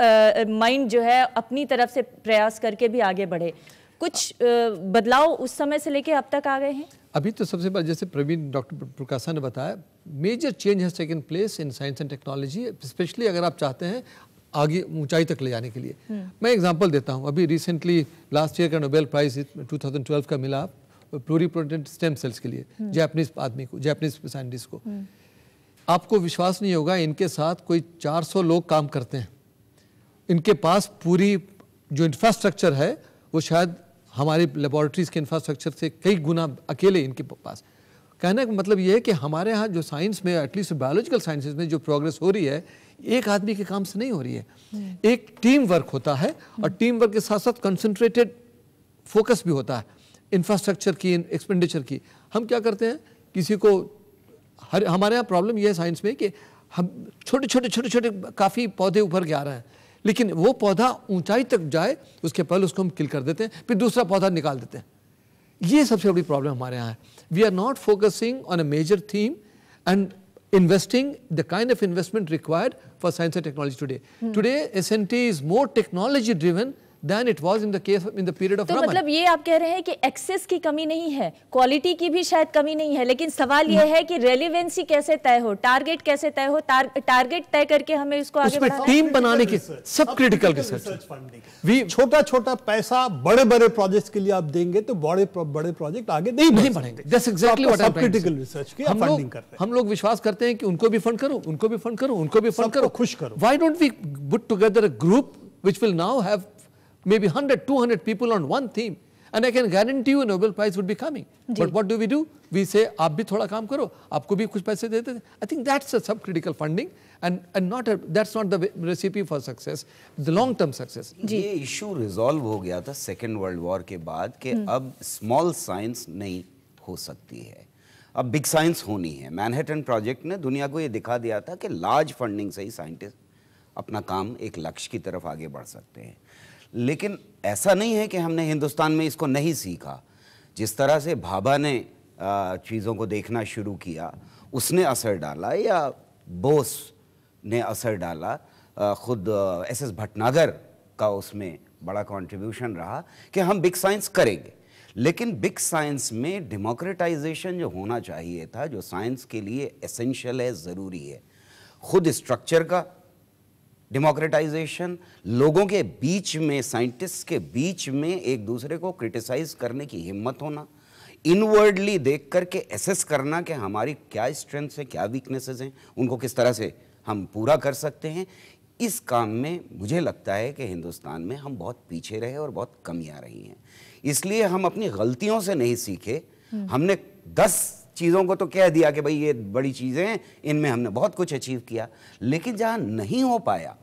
माइंड जो है, अपनी तरफ़ से प्रयास करके भी आगे बढ़े? कुछ बदलाव उस समय से लेके अब तक आ गए हैं? अभी तो सबसे पहले जैसे प्रवीण, डॉक्टर प्रकाशा ने बताया, major change has taken place in science and technology, specially अगर आप चाहते हैं आगे ऊंचाई तक ले जाने के लिए। मैं एग्जांपल देता हूँ। अभी रिसेंटली लास्ट ईयर का नोबेल प्राइज 2012 का मिला प्लूरीपोटेंट स्टेम सेल्स के लिए जापानीज आदमी को जापानीज साइंटिस्ट को। आपको विश्वास नहीं होगा इनके साथ कोई 400 लोग काम करते हैं। इनके पास पूरी जो इंफ्रास्ट्रक्चर है वो शायद हमारी लेबोरेटरीज के इंफ्रास्ट्रक्चर से कई गुना अकेले इनके पास। कहने का मतलब ये है कि हमारे यहाँ जो साइंस में एटलीस्ट बायोलॉजिकल साइंसेज में जो प्रोग्रेस हो रही है एक आदमी के काम से नहीं हो रही है। एक टीम वर्क होता है और टीम वर्क के साथ साथ कंसंट्रेटेड फोकस भी होता है इंफ्रास्ट्रक्चर की एक्सपेंडिचर की। हम क्या करते हैं? किसी को हर हमारे यहाँ प्रॉब्लम यह है साइंस में कि हम छोटे छोटे छोटे छोटे काफ़ी पौधे उभर के आ रहे हैं। लेकिन वो पौधा ऊंचाई तक जाए उसके पहले उसको हम किल कर देते हैं फिर दूसरा पौधा निकाल देते हैं। ये सबसे बड़ी प्रॉब्लम हमारे यहाँ है। We are not focusing on a major theme and investing the kind of investment required for science and technology today. Hmm. Today, SNT is more technology driven than it was in the case in the period of तो Raman. मतलब ये आप कह रहे हैं कि access की कमी नहीं है क्वालिटी की भी शायद कमी नहीं है लेकिन सवाल ये है कि रेलिवेंसी कैसे तय हो टारगेट कैसे तय हो टार, टारगेट तय करके हमें इसको आगे उसमें टीम बनाने की सब critical critical research research. We- छोटा छोटा पैसा बड़े बड़े प्रोजेक्ट्स के लिए आप देंगे तो बड़े बड़े प्रोजेक्ट आगे नहीं नहीं बढ़ेंगे। तो व्हाट आई आपको सब क्रिटिकल रिसर्च की हम फंडिंग लोग कर रहे हैं। हम लोग विश्वास करते हैं कि उनको भी फंड करो उनको भी फंड करो उनको भी फंड करो। खुश करो। Why don't we put together a group which will now have maybe 100 200 people on one theme and i can guarantee you nobel prize would be coming but what do we do we say आप भी थोड़ा काम करो आपको भी कुछ पैसे देते हैं i think that's a subcritical funding and and not a, that's not the recipe for success the long term success ये इशू रिजॉल्व हो गया था सेकेंड वर्ल्ड वॉर के बाद कि अब स्मॉल साइंस नहीं हो सकती है अब बिग साइंस होनी है मैनहेटन प्रोजेक्ट ने दुनिया को ये दिखा दिया था कि लार्ज फंडिंग से ही साइंटिस्ट अपना काम एक लक्ष्य की तरफ़ आगे बढ़ सकते हैं लेकिन ऐसा नहीं है कि हमने हिंदुस्तान में इसको नहीं सीखा। जिस तरह से भाभा ने चीज़ों को देखना शुरू किया, उसने असर डाला या बोस ने असर डाला खुद एस एस भटनागर का उसमें बड़ा कंट्रीब्यूशन रहा कि हम बिग साइंस करेंगे। लेकिन बिग साइंस में डेमोक्रेटाइजेशन जो होना चाहिए था, जो साइंस के लिए एसेंशियल है, ज़रूरी है। खुद स्ट्रक्चर का डेमोक्रेटाइजेशन लोगों के बीच में साइंटिस्ट के बीच में एक दूसरे को क्रिटिसाइज करने की हिम्मत होना इनवर्डली देख करके एसेस करना कि हमारी क्या स्ट्रेंथ्स हैं क्या वीकनेसेस हैं उनको किस तरह से हम पूरा कर सकते हैं। इस काम में मुझे लगता है कि हिंदुस्तान में हम बहुत पीछे रहे और बहुत कमियाँ रही हैं। इसलिए हम अपनी गलतियों से नहीं सीखे। हमने दस चीज़ों को तो कह दिया कि भाई ये बड़ी चीज़ें हैं इनमें हमने बहुत कुछ अचीव किया। लेकिन जहाँ नहीं हो पाया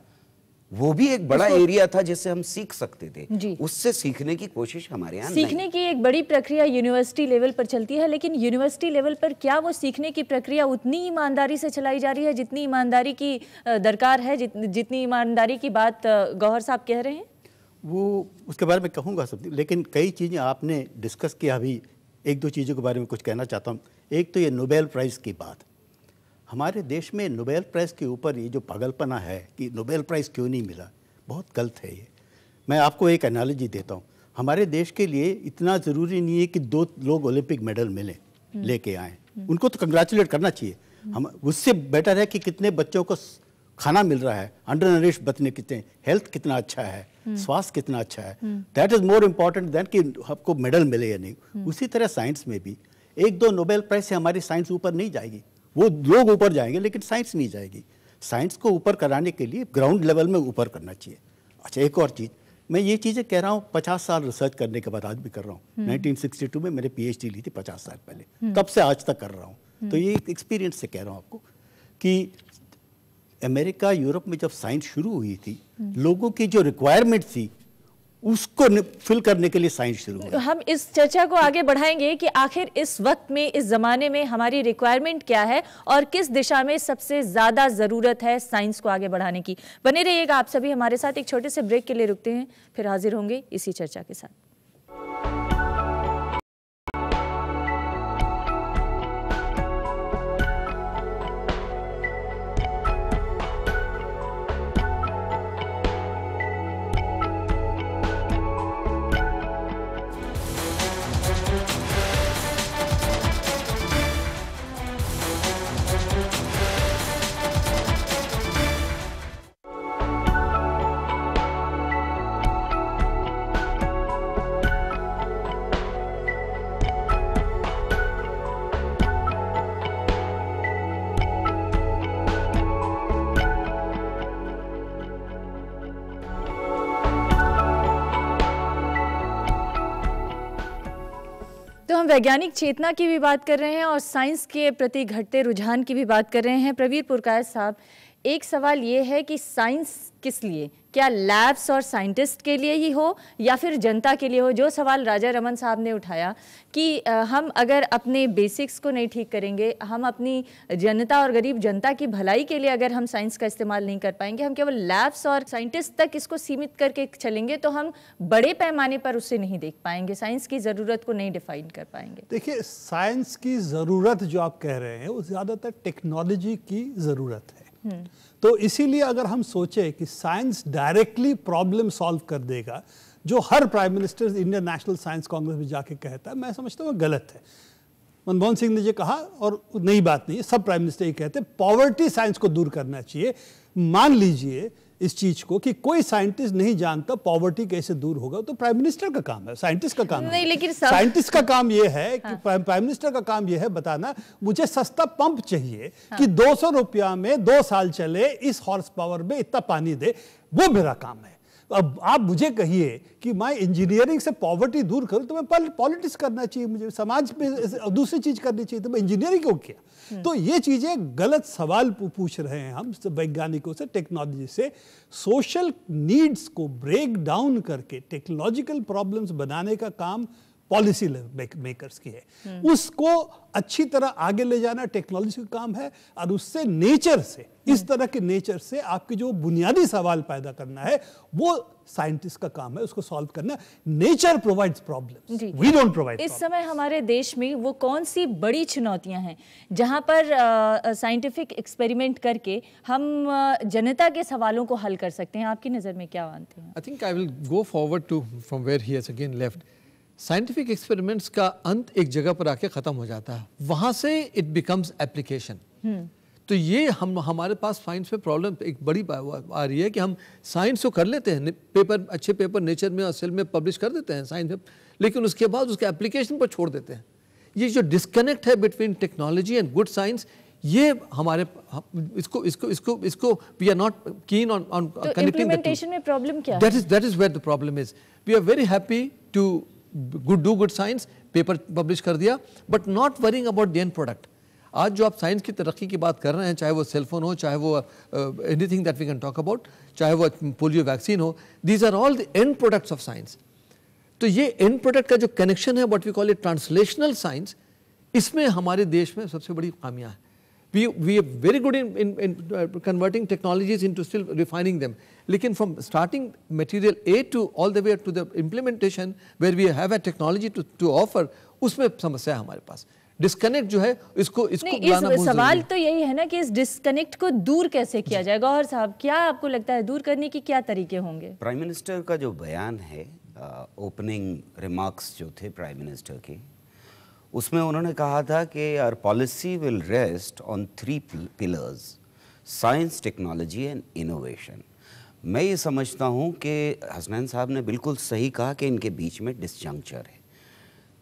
वो भी एक बड़ा एरिया था जिससे हम सीख सकते थे। उससे सीखने की कोशिश हमारे यहाँ सीखने की एक बड़ी प्रक्रिया यूनिवर्सिटी लेवल पर चलती है लेकिन यूनिवर्सिटी लेवल पर क्या वो सीखने की प्रक्रिया उतनी ईमानदारी से चलाई जा रही है जितनी ईमानदारी की दरकार है जित, जितनी ईमानदारी की बात गौहर साहब कह रहे हैं? वो उसके बारे में कहूँगा सब लेकिन कई चीज़ें आपने डिस्कस किया अभी एक दो चीज़ों के बारे में कुछ कहना चाहता हूँ। एक तो ये नोबेल प्राइज़ की बात। हमारे देश में नोबेल प्राइज़ के ऊपर ये जो पागलपना है कि नोबेल प्राइज़ क्यों नहीं मिला बहुत गलत है ये। मैं आपको एक एनालॉजी देता हूँ। हमारे देश के लिए इतना ज़रूरी नहीं है कि दो लोग ओलंपिक मेडल मिले लेके आए। उनको तो कंग्रेचुलेट करना चाहिए। हम उससे बेटर है कि कितने बच्चों को खाना मिल रहा है अंडर नरिश बचने कितने हेल्थ कितना अच्छा है स्वास्थ्य कितना अच्छा है that is more important than कि आपको मेडल मिले या नहीं। उसी तरह साइंस में भी एक दो नोबेल प्राइज से हमारी साइंस ऊपर नहीं जाएगी। वो लोग ऊपर जाएँगे लेकिन साइंस नहीं जाएगी। साइंस को ऊपर कराने के लिए ग्राउंड लेवल में ऊपर करना चाहिए। अच्छा एक और चीज़ मैं ये चीज़ें कह रहा हूँ पचास साल रिसर्च करने के बाद आज भी कर रहा हूँ। 1962 में मैंने पीएचडी ली थी पचास साल पहले। तब से आज तक कर रहा हूँ? तो ये एक्सपीरियंस से कह रहा हूँ आपको कि अमेरिका यूरोप में जब साइंस शुरू हुई थी, लोगों की जो रिक्वायरमेंट थी, उसको फिल करने के लिए साइंस शुरू हुई। हम इस चर्चा को आगे बढ़ाएँगे कि आखिर इस वक्त में, इस जमाने में हमारी रिक्वायरमेंट क्या है और किस दिशा में सबसे ज़्यादा ज़रूरत है साइंस को आगे बढ़ाने की। बने रहिएगा आप सभी हमारे साथ, एक छोटे से ब्रेक के लिए रुकते हैं, फिर हाजिर होंगे इसी चर्चा के साथ। वैज्ञानिक चेतना की भी बात कर रहे हैं और साइंस के प्रति घटते रुझान की भी बात कर रहे हैं। प्रवीर पुरकाय साहब एक सवाल ये है कि साइंस किस लिए? क्या लैब्स और साइंटिस्ट के लिए ही हो या फिर जनता के लिए हो? जो सवाल राजा रमन साहब ने उठाया कि हम अगर अपने बेसिक्स को नहीं ठीक करेंगे, हम अपनी जनता और गरीब जनता की भलाई के लिए अगर हम साइंस का इस्तेमाल नहीं कर पाएँगे, हम केवल लैब्स और साइंटिस्ट तक इसको सीमित करके चलेंगे तो हम बड़े पैमाने पर उसे नहीं देख पाएँगे, साइंस की ज़रूरत को नहीं डिफाइन कर पाएँगे। देखिए, साइंस की ज़रूरत जो आप कह रहे हैं, वो ज़्यादातर टेक्नोलॉजी की ज़रूरत है। तो इसीलिए अगर हम सोचे कि साइंस डायरेक्टली प्रॉब्लम सॉल्व कर देगा, जो हर prime minister Indian national science congress में जाके कहता है, मैं समझता हूँ गलत है। मनमोहन सिंह ने जो कहा और नई बात नहीं है, सब प्राइम मिनिस्टर ये कहते हैं, पॉवर्टी साइंस को दूर करना चाहिए। मान लीजिए इस चीज़ को कि कोई साइंटिस्ट नहीं जानता पॉवर्टी कैसे दूर होगा तो प्राइम मिनिस्टर का काम है साइंटिस्ट का काम नहीं, लेकिन साइंटिस्ट का काम यह है कि हाँ। प्राइम मिनिस्टर का काम यह है बताना मुझे सस्ता पंप चाहिए हाँ। कि 200 रुपया में दो साल चले इस हॉर्स पावर में इतना पानी दे वो मेरा काम है अब आप मुझे कहिए कि मैं इंजीनियरिंग से पॉवर्टी दूर करूँ तो मैं पॉलिटिक्स करना चाहिए मुझे समाज में दूसरी चीज़ करनी चाहिए तो मैं इंजीनियरिंग क्यों किया तो ये चीज़ें गलत सवाल पूछ रहे हैं हम वैज्ञानिकों से टेक्नोलॉजी से। सोशल नीड्स को ब्रेक डाउन करके टेक्नोलॉजिकल प्रॉब्लम्स बनाने का काम पॉलिसी मेकर्स की है। उसको अच्छी तरह आगे ले जाना टेक्नोलॉजी का काम है और उससे नेचर से इस तरह के नेचर से आपके जो बुनियादी सवाल पैदा करना है वो साइंटिस्ट का काम है उसको सॉल्व करना। Nature provides problems we don't provide इस समय हमारे देश में वो कौन सी बड़ी चुनौतियाँ हैं जहाँ पर साइंटिफिक एक्सपेरिमेंट करके हम अ, जनता के सवालों को हल कर सकते हैं? आपकी नज़र में क्या मानते हैं? I think I will go forward to from where he has again left. Scientific experiments का अंत एक जगह पर आके ख़त्म हो जाता है। वहाँ से इट बिकम्स एप्लीकेशन तो ये हम हमारे पास साइंस में प्रॉब्लम एक बड़ी आ रही है कि हम साइंस तो कर लेते हैं पेपर अच्छे पेपर नेचर में और सेल में पब्लिश कर देते हैं साइंस में लेकिन उसके बाद उसके एप्लीकेशन पर छोड़ देते हैं। ये जो डिस्कनेक्ट है between technology and good science ये हमारे इसको इसको इसको इसको we are not keen on on connecting the two में प्रॉब्लम क्या that है is that is where the problem is we are very happy to do good science paper publish कर दिया but not worrying about the end product आज जो आप science की तरक्की की बात कर रहे हैं, चाहे वो सेलफोन हो, चाहे वो anything that we can talk about चाहे वो पोलियो वैक्सीन हो these are all the end products of science तो ये एंड प्रोडक्ट का जो कनेक्शन है what we call it translational science इसमें हमारे देश में सबसे बड़ी खामियाँ हैं। We we are very good in in, in uh, converting technologies into still refining them लेकिन from starting material A to all the way to the implementation where we have a technology to to offer उसमें समस्या है हमारे पास disconnect जो है इसको इसको नहीं इस सवाल तो यही है ना कि इस डिस्कनेक्ट को दूर कैसे किया जाएगा और साहब क्या आपको लगता है दूर करने की क्या तरीके होंगे प्राइम मिनिस्टर का जो बयान है ओपनिंग रिमार्क्स जो थे प्राइम मिनिस्टर के उसमें उन्होंने कहा था कि our policy will rest on three pillars science technology and innovation मैं ये समझता हूँ कि हसनैन साहब ने बिल्कुल सही कहा कि इनके बीच में डिसजंक्चर है।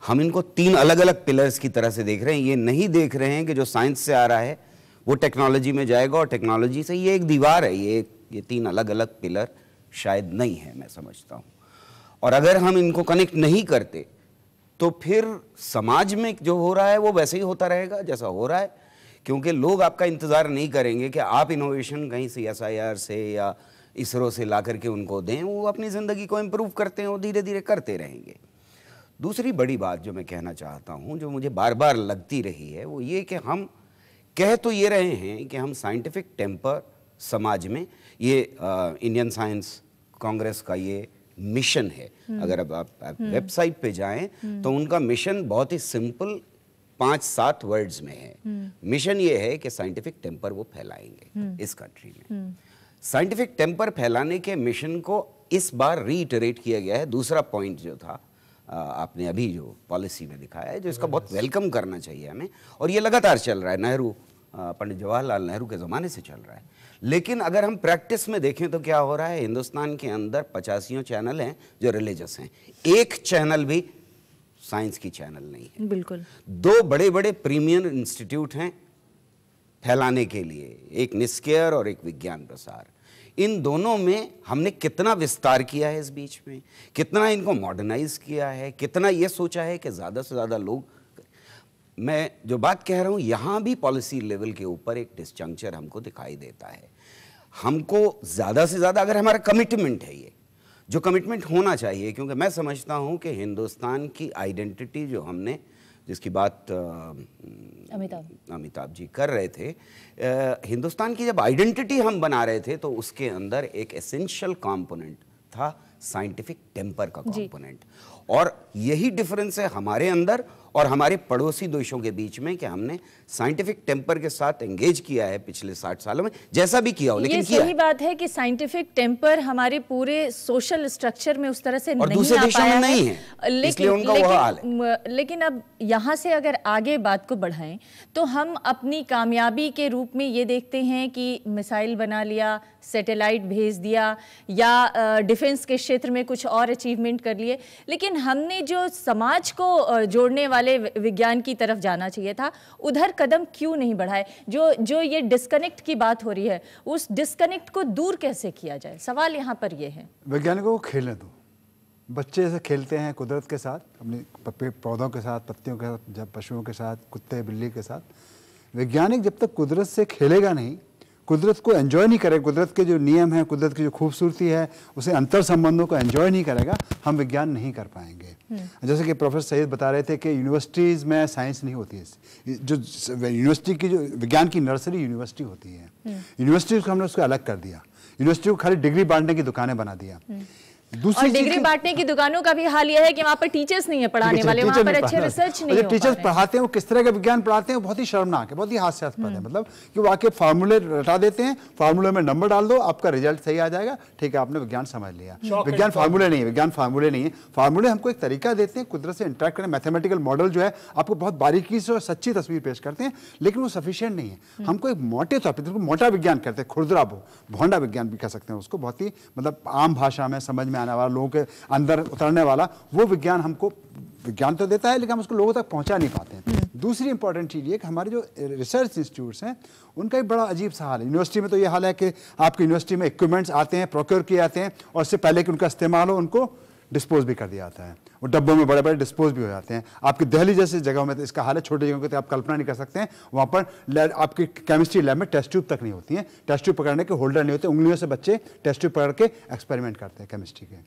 हम इनको तीन अलग अलग पिलर्स की तरह से देख रहे हैं। ये नहीं देख रहे हैं कि जो साइंस से आ रहा है, वो टेक्नोलॉजी में जाएगा और टेक्नोलॉजी से ये एक दीवार है। ये ये तीन अलग अलग पिलर शायद नहीं है, मैं समझता हूँ। और अगर हम इनको कनेक्ट नहीं करते तो फिर समाज में जो हो रहा है, वो वैसे ही होता रहेगा, जैसा हो रहा है। क्योंकि लोग आपका इंतज़ार नहीं करेंगे कि आप इनोवेशन कहीं से एसआईआर से या इसरो से ला करके उनको दें, वो अपनी ज़िंदगी को इम्प्रूव करते हैं वो धीरे धीरे करते रहेंगे। दूसरी बड़ी बात जो मैं कहना चाहता हूँ, जो मुझे बार बार लगती रही है, वो ये कि हम कह तो ये रहे हैं कि हम साइंटिफिक टेम्पर समाज में, ये इंडियन साइंस कांग्रेस का ये मिशन है। अगर अब आप, आप वेबसाइट पे जाएँ तो उनका मिशन बहुत ही सिंपल पाँच सात वर्ड्स में है। मिशन ये है कि साइंटिफिक टेम्पर वो फैलाएँगे इस कंट्री में। साइंटिफिक टेम्पर फैलाने के मिशन को इस बार रीइटरेट किया गया है। दूसरा पॉइंट जो था आपने अभी जो पॉलिसी में दिखाया है जो इसका बहुत वेलकम करना चाहिए हमें। और ये लगातार चल रहा है नेहरू पंडित जवाहरलाल नेहरू के ज़माने से चल रहा है। लेकिन अगर हम प्रैक्टिस में देखें तो क्या हो रहा है? हिंदुस्तान के अंदर पचासियों चैनल हैं जो रिलीजियस हैं। एक चैनल भी साइंस की चैनल नहीं है। बिल्कुल। दो बड़े बड़े प्रीमियर इंस्टीट्यूट हैं फैलाने के लिए एक निस्केयर और एक विज्ञान प्रसार। इन दोनों में हमने कितना विस्तार किया है इस बीच में? कितना इनको मॉडर्नाइज किया है? कितना ये सोचा है कि ज़्यादा से ज़्यादा लोग मैं जो बात कह रहा हूँ यहाँ भी पॉलिसी लेवल के ऊपर एक डिस्जंक्चर हमको दिखाई देता है। हमको ज़्यादा से ज़्यादा अगर हमारा कमिटमेंट है ये जो कमिटमेंट होना चाहिए क्योंकि मैं समझता हूँ कि हिंदुस्तान की आइडेंटिटी जो हमने जिसकी बात अमिताभ। अमिताभ जी कर रहे थे आ, हिंदुस्तान की जब आइडेंटिटी हम बना रहे थे तो उसके अंदर एक एसेंशियल कंपोनेंट था साइंटिफिक टेम्पर का कंपोनेंट और यही डिफरेंस है हमारे अंदर और हमारे पड़ोसी देशों के बीच में कि हमने साइंटिफिक टेम्पर के साथ एंगेज किया है पिछले साठ सालों में जैसा भी किया हो लेकिन ये किया सही बात है कि साइंटिफिक टेम्पर हमारे पूरे सोशल स्ट्रक्चर में उस तरह से और नहीं आ देशों में नहीं है, है। लेकिन इसलिए उनका वो हाल है। लेकिन, लेकिन अब यहाँ से अगर आगे बात को बढ़ाएँ तो हम अपनी कामयाबी के रूप में ये देखते हैं कि मिसाइल बना लिया सैटेलाइट भेज दिया या डिफेंस के क्षेत्र में कुछ और अचीवमेंट कर लिए। लेकिन हमने जो समाज को जोड़ने वाले विज्ञान की तरफ़ जाना चाहिए था, उधर कदम क्यों नहीं बढ़ाए? जो जो ये डिस्कनेक्ट की बात हो रही है, उस डिस्कनेक्ट को दूर कैसे किया जाए? सवाल यहाँ पर ये है। वैज्ञानिकों को खेलने दो। बच्चे ऐसे खेलते हैं कुदरत के साथ, अपने पौधों के साथ, पत्तियों के साथ, जब पशुओं के साथ, कुत्ते, बिल्ली के साथ। वैज्ञानिक जब तक कुदरत से खेलेगा नहीं कुदरत को एंजॉय नहीं करेगा कुदरत के जो नियम हैं कुदरत की जो खूबसूरती है उसे अंतर संबंधों को एंजॉय नहीं करेगा। हम विज्ञान नहीं कर पाएँगे। हम्म। जैसे कि प्रोफेसर सैयद बता रहे थे कि यूनिवर्सिटीज़ में साइंस नहीं होती है। जो यूनिवर्सिटी की जो विज्ञान की नर्सरी यूनिवर्सिटी होती है। यूनिवर्सिटी हम्म। को हमने उसको अलग कर दिया। यूनिवर्सिटी को खाली डिग्री बांटने की दुकानें बना दिया। हम्म। और डिग्री बांटने की दुकानों का भी हाल यह है कि वहाँ पर टीचर्स नहीं है पढ़ाने वाले वहाँ पर अच्छे रिसर्च नहीं हो। टीचर्स पढ़ाते हैं वो किस तरह का विज्ञान पढ़ाते हैं बहुत ही शर्मनाक है बहुत ही हास्यास्पद है। हम्म। मतलब कि वो आके फार्मूले रटा देते हैं फार्मूले में नंबर डाल दो आपका रिज़ल्ट सही आ जाएगा। ठीक है आपने विज्ञान समझ लिया। विज्ञान फार्मूले नहीं है विज्ञान फार्मूले नहीं है। फार्मूले हमको एक तरीका देते हैं कुदरत से इंटरेक्ट करें मैथमेटिकल मॉडल जो है आपको बहुत बारीकी से और सच्ची तस्वीर पेश करते हैं लेकिन वो सफिशियंट नहीं है। हम्म। हमको एक मोटे तौर पर मोटा विज्ञान करते हैं खुरदरा भोंडा विज्ञान भी कह सकते हैं उसको बहुत ही मतलब आम भाषा में समझ में आने वाला लोगों के अंदर उतरने वाला वो विज्ञान हमको विज्ञान तो देता है लेकिन हम उसको लोगों तक पहुँचा नहीं पाते हैं। हम्म। दूसरी इंपॉर्टेंट चीज़ ये कि हमारे जो रिसर्च इंस्टीट्यूट्स हैं उनका एक बड़ा अजीब सा हाल है। यूनिवर्सिटी में तो ये हाल है कि आपकी यूनिवर्सिटी में इक्विपमेंट्स आते हैं प्रोक्योर किए जाते हैं और उससे पहले कि उनका इस्तेमाल हो उनको डिस्पोज भी कर दिया जाता है। वो डब्बों में बड़े बड़े डिस्पोज भी हो जाते हैं। आपकी दहली जैसी जगहों में तो इसका हाल है छोटी जगहों की तो आप कल्पना नहीं कर सकते हैं। वहाँ पर आपकी केमिस्ट्री लैब में टेस्ट ट्यूब तक नहीं होती हैं। टेस्ट ट्यूब पकड़ने के होल्डर नहीं होते, उंगलियों से बच्चे टेस्ट ट्यूब पकड़ के एक्सपेरिमेंट करते हैं केमिस्ट्री के।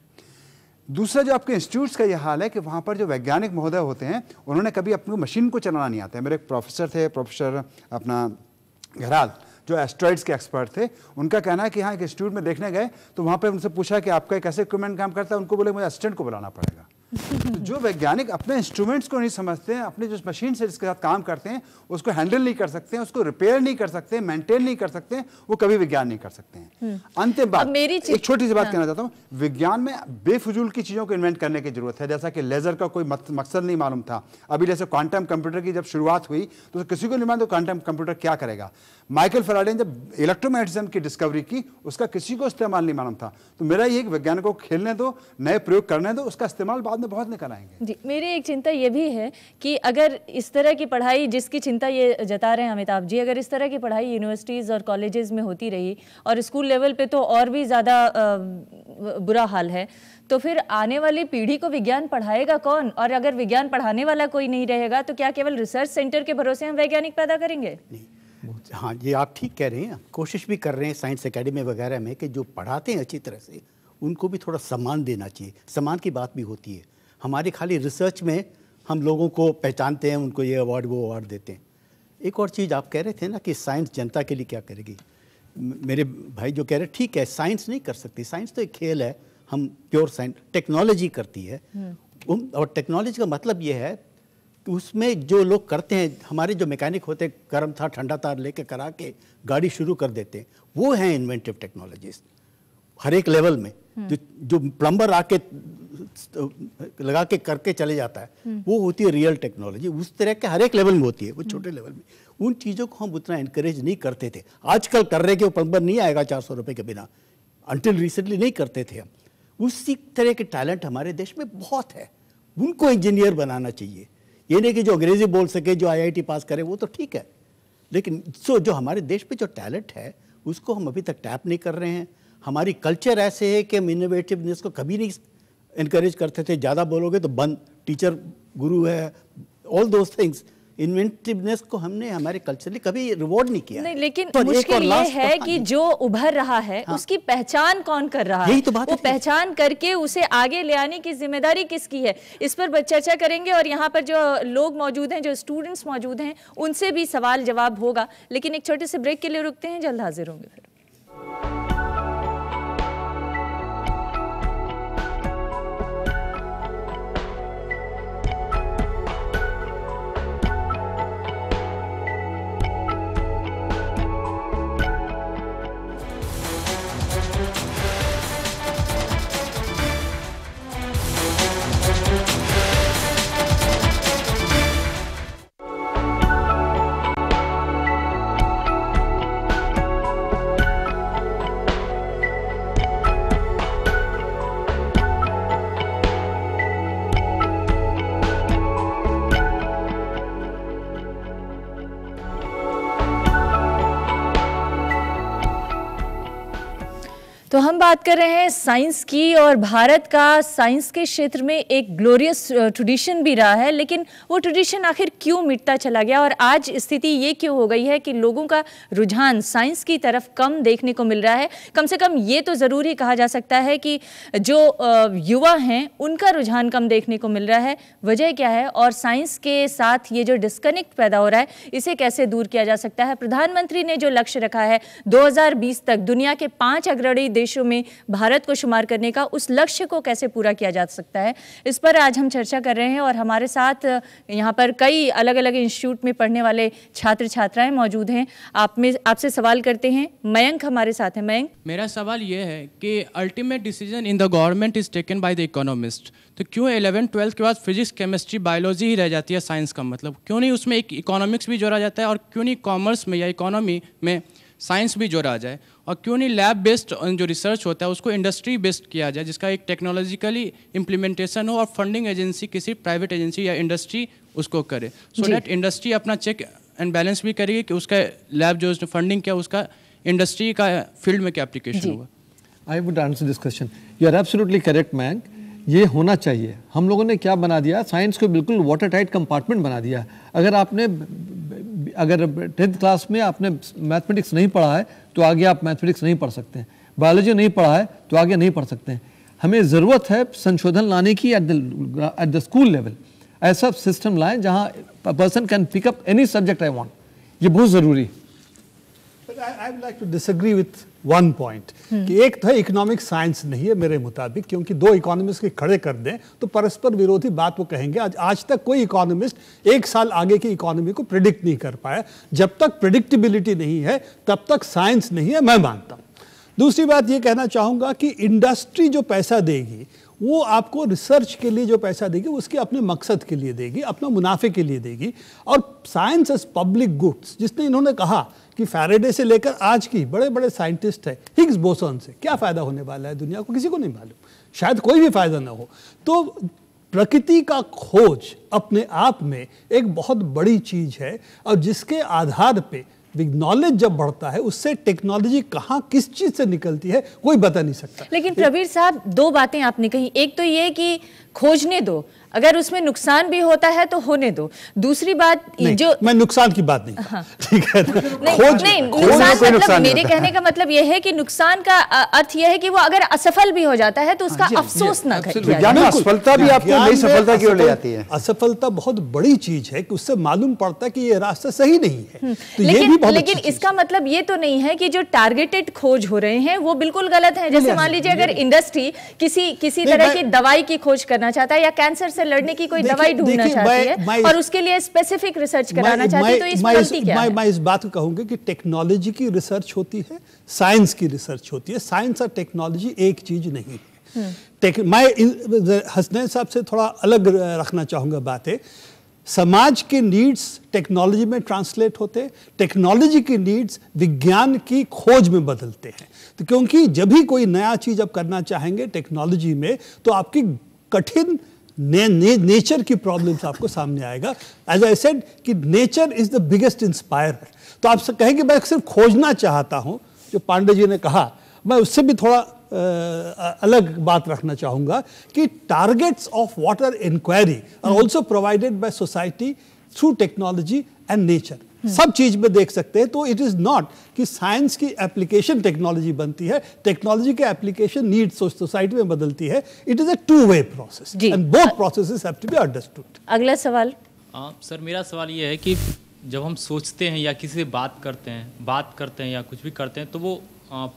दूसरा जो आपके इंस्टीट्यूट्स का यह हाल है कि वहाँ पर जो वैज्ञानिक महोदय होते हैं, उन्होंने कभी अपनी मशीन को चलाना नहीं आता है। मेरे एक प्रोफेसर थे प्रोफेसर अपना घराल, जो एस्ट्रॉइड्स के एक्सपर्ट थे, उनका कहना है कि हाँ एक इंस्टीट्यूट में देखने गए तो वहाँ पर उनसे पूछा कि आपका एक ऐसे इक्विपमेंट काम करता है? उनको बोले, मुझे असिस्टेंट को बुलाना पड़ेगा। तो *laughs* जो वैज्ञानिक अपने इंस्ट्रूमेंट्स को नहीं समझते हैं अपने जो मशीन से जिसके साथ काम करते हैं उसको हैंडल नहीं कर सकते हैं उसको रिपेयर नहीं कर सकते मेंटेन नहीं कर सकते हैं वो कभी विज्ञान नहीं कर सकते हैं। हम्म। अंतिम बात मेरी एक छोटी सी बात कहना चाहता हूँ विज्ञान में बेफजूल की चीज़ों को इन्वेंट करने की ज़रूरत है। जैसा कि लेजर का कोई मकसद नहीं मालूम था। अभी जैसे क्वांटम कंप्यूटर की जब शुरुआत हुई तो किसी को नहीं मालूम क्वांटम कंप्यूटर क्या करेगा। माइकल फराडे ने जब इलेक्ट्रोमैग्नेटिज्म की डिस्कवरी की उसका किसी को इस्तेमाल नहीं मालूम था। तो मेरा ये वैज्ञानिकों को खेलने दो नए प्रयोग करने दो उसका इस्तेमाल बाद में बहुत निकल आएँगे। जी मेरी एक चिंता ये भी है कि अगर इस तरह की पढ़ाई जिसकी चिंता ये जता रहे हैं अमिताभ जी अगर इस तरह की पढ़ाई यूनिवर्सिटीज़ और कॉलेजेस में होती रही और स्कूल लेवल पे तो और भी ज़्यादा बुरा हाल है तो फिर आने वाली पीढ़ी को विज्ञान पढ़ाएगा कौन? और अगर विज्ञान पढ़ाने वाला कोई नहीं रहेगा तो क्या केवल रिसर्च सेंटर के भरोसे हम वैज्ञानिक पैदा करेंगे? हाँ ये आप ठीक कह रहे हैं। कोशिश भी कर रहे हैं साइंस एकेडमी वगैरह में कि जो पढ़ाते हैं अच्छी तरह से उनको भी थोड़ा सम्मान देना चाहिए। सम्मान की बात भी होती है। हमारी खाली रिसर्च में हम लोगों को पहचानते हैं उनको ये अवार्ड वो अवार्ड देते हैं। एक और चीज़ आप कह रहे थे ना कि साइंस जनता के लिए क्या करेगी? मेरे भाई जो कह रहे ठीक है साइंस नहीं कर सकती। साइंस तो एक खेल है। हम प्योर साइंस टेक्नोलॉजी करती है। हम्म। और टेक्नोलॉजी का मतलब ये है कि उसमें जो लोग करते हैं हमारे जो मैकेनिक होते हैं गर्म था ठंडा तार लेके करा के गाड़ी शुरू कर देते हैं वो हैं इन्वेंटिव टेक्नोलॉजीज़ हर एक लेवल में हम्म। जो जो प्लम्बर आके लगा के करके चले जाता है हम्म। वो होती है रियल टेक्नोलॉजी उस तरह के हर एक लेवल में होती है वो छोटे लेवल में। उन चीज़ों को हम उतना इंकरेज नहीं करते थे। आजकल कर रहे कि वो प्लम्बर नहीं आएगा चार सौ रुपये के बिना। अनटिल रिसेंटली नहीं करते थे हम। उसी तरह के टैलेंट हमारे देश में बहुत है। उनको इंजीनियर बनाना चाहिए। ये नहीं कि जो अंग्रेज़ी बोल सके जो आईआईटी पास करे वो तो ठीक है। लेकिन सो जो हमारे देश में जो टैलेंट है उसको हम अभी तक टैप नहीं कर रहे हैं। हमारी कल्चर ऐसे है कि हम इनोवेटिवनेस को कभी नहीं इनक्रेज करते थे। ज़्यादा बोलोगे तो बंद टीचर गुरु है ऑल दोज थिंग्स इन्वेंटिवनेस को हमने हमारे कल्चरली कभी रिवॉर्ड नहीं किया। नहीं लेकिन तो मुश्किल ये है कि जो उभर रहा है हाँ, उसकी पहचान कौन कर रहा है? तो बात वो पहचान करके उसे आगे ले आने की ज़िम्मेदारी किसकी है? इस पर चर्चा करेंगे और यहाँ पर जो लोग मौजूद हैं जो स्टूडेंट्स मौजूद हैं उनसे भी सवाल जवाब होगा। लेकिन एक छोटे से ब्रेक के लिए रुकते हैं जल्द हाजिर होंगे फिर। बात कर रहे हैं साइंस की और भारत का साइंस के क्षेत्र में एक ग्लोरियस ट्रेडिशन भी रहा है, लेकिन वो ट्रेडिशन आखिर क्यों मिटता चला गया और आज स्थिति ये क्यों हो गई है कि लोगों का रुझान साइंस की तरफ़ कम देखने को मिल रहा है? कम से कम ये तो ज़रूर ही कहा जा सकता है कि जो युवा हैं, उनका रुझान कम देखने को मिल रहा है। वजह क्या है? और साइंस के साथ ये जो डिस्कनेक्ट पैदा हो रहा है, इसे कैसे दूर किया जा सकता है? प्रधानमंत्री ने जो लक्ष्य रखा है, दो हज़ार बीस तक दुनिया के पाँच अग्रणी देशों में भारत को शुमार करने का, उस लक्ष्य को कैसे पूरा किया जा सकता है, इस पर आज हम चर्चा कर रहे हैं और हमारे साथ, यहाँ पर कई अलग अलग इंस्टीट्यूट में पढ़ने वाले छात्र छात्राएँ मौजूद हैं। आप में, आपसे सवाल करते हैं। मयंक हमारे साथ हैं। मयंक? मेरा सवाल ये है कि ultimate decision in the government is taken by the economist तो क्यों इलेवन ट्वेल्थ के बाद फिजिक्स केमिस्ट्री बायोलॉजी ही रह जाती है साइंस का मतलब? क्यों नहीं उसमें एक इकोनॉमिक्स भी जोड़ा जाता है और क्यों नहीं कॉमर्स में या इकोनॉमी में साइंस भी जोड़ा जाए। और क्यों नहीं लैब बेस्ड जो रिसर्च होता है उसको इंडस्ट्री बेस्ड किया जाए जिसका एक टेक्नोलॉजिकली इम्प्लीमेंटेशन हो और फंडिंग एजेंसी किसी प्राइवेट एजेंसी या इंडस्ट्री उसको करे। सो दैट इंडस्ट्री अपना चेक एंड बैलेंस भी करेगी कि उसका लैब जो उसने फंडिंग किया उसका इंडस्ट्री का फ़ील्ड में क्या एप्लीकेशन हुआ। I would answer this question you are absolutely correct मैंक ये होना चाहिए। हम लोगों ने क्या बना दिया? साइंस को बिल्कुल वाटर टाइट कंपार्टमेंट बना दिया। अगर आपने अगर टेंथ क्लास में आपने मैथमेटिक्स नहीं पढ़ा है तो आगे आप मैथमेटिक्स नहीं पढ़ सकते हैं। बायोलॉजी नहीं पढ़ा है तो आगे नहीं पढ़ सकते हैं। हमें ज़रूरत है संशोधन लाने की at the at the school level ऐसा सिस्टम लाएँ जहाँ person can pick up any subject I want ये बहुत ज़रूरी I would like to disagree with one point कि एक तो इकोनॉमिक साइंस नहीं है मेरे मुताबिक क्योंकि दो इकोनॉमिस्ट के खड़े कर दें तो परस्पर विरोधी बात वो कहेंगे आज आज तक कोई इकोनॉमिस्ट एक साल आगे की इकोनॉमी को प्रिडिक्ट नहीं कर पाया। जब तक प्रिडिक्टेबिलिटी नहीं है तब तक साइंस नहीं है मैं मानता हूँ। दूसरी बात ये कहना चाहूँगा कि इंडस्ट्री जो पैसा देगी वो आपको रिसर्च के लिए जो पैसा देगी उसके अपने मकसद के लिए देगी अपना मुनाफे के लिए देगी। और साइंस एज पब्लिक गुड्स जिसने इन्होंने कहा कि फैराडे से लेकर आज की बड़े बड़े साइंटिस्ट है, हिग्स बोसन से। क्या फ़ायदा होने वाला है दुनिया को? किसी को नहीं मालूम। शायद कोई भी फ़ायदा ना हो। तो प्रकृति का खोज अपने आप में एक बहुत बड़ी चीज़ है और जिसके आधार पे नॉलेज जब बढ़ता है, उससे टेक्नोलॉजी कहाँ किस चीज़ से निकलती है, कोई बता नहीं सकता। लेकिन प्रवीर साहब, दो बातें आपने कही। एक तो ये कि खोजने दो अगर उसमें नुकसान भी होता है तो होने दो। दूसरी बात जो मैं नुकसान की बात नहीं हाँ। *laughs* ठीक है नहीं, खोज नहीं नुकसान मतलब नुकसान मेरे कहने का मतलब यह है कि नुकसान का अर्थ यह है कि वो अगर असफल भी हो जाता है तो उसका हाँ अफसोस ना करें असफलता भी आपको नई सफलता की ओर ले जाती है। असफलता बहुत बड़ी चीज़ है कि उससे मालूम पड़ता है कि ये रास्ता सही नहीं है। हम्म। तो ये लेकिन इसका मतलब ये तो नहीं है कि जो टारगेटेड खोज हो रहे हैं वो बिल्कुल गलत है। जैसे मान लीजिए अगर इंडस्ट्री किसी किसी तरह की दवाई की खोज करना चाहता है या कैंसर से लड़ने की कोई दवाई ढूंढना चाहती है और उसके लिए स्पेसिफिक रिसर्च कराना चाहती है तो इस गलती क्या है? मैं इस बात को कहूँगा कि टेक्नोलॉजी की रिसर्च होती है साइंस की रिसर्च होती है। साइंस और टेक्नोलॉजी एक चीज़ नहीं है। हम्म। मैं हसनैन साहब से थोड़ा अलग रखना चाहूँगा बातें। समाज के नीड्स टेक्नोलॉजी में ट्रांसलेट होते टेक्नोलॉजी की नीड्स विज्ञान की खोज में बदलते हैं। तो क्योंकि जब भी कोई नया चीज़ आप करना चाहेंगे टेक्नोलॉजी में तो आपकी कठिन ने, ने, नेचर की प्रॉब्लम्स आपको सामने आएगा। एज आई सेड कि nature is the biggest inspire तो आप कहेंगे मैं सिर्फ़ खोजना चाहता हूँ। जो पांडे जी ने कहा मैं उससे भी थोड़ा आ, अलग बात रखना चाहूँगा कि targets of water inquiry are also provided by society through technology and nature सब चीज़ में देख सकते हैं तो इट इज़ नॉट कि साइंस की एप्लीकेशन टेक्नोलॉजी बनती है टेक्नोलॉजी के एप्लीकेशन नीड सोसाइटी में बदलती है। It is a two way process and both processes have to be understood अगला सवाल। आ, सर मेरा सवाल ये है कि जब हम सोचते हैं या किसी से बात करते हैं बात करते हैं या कुछ भी करते हैं तो वो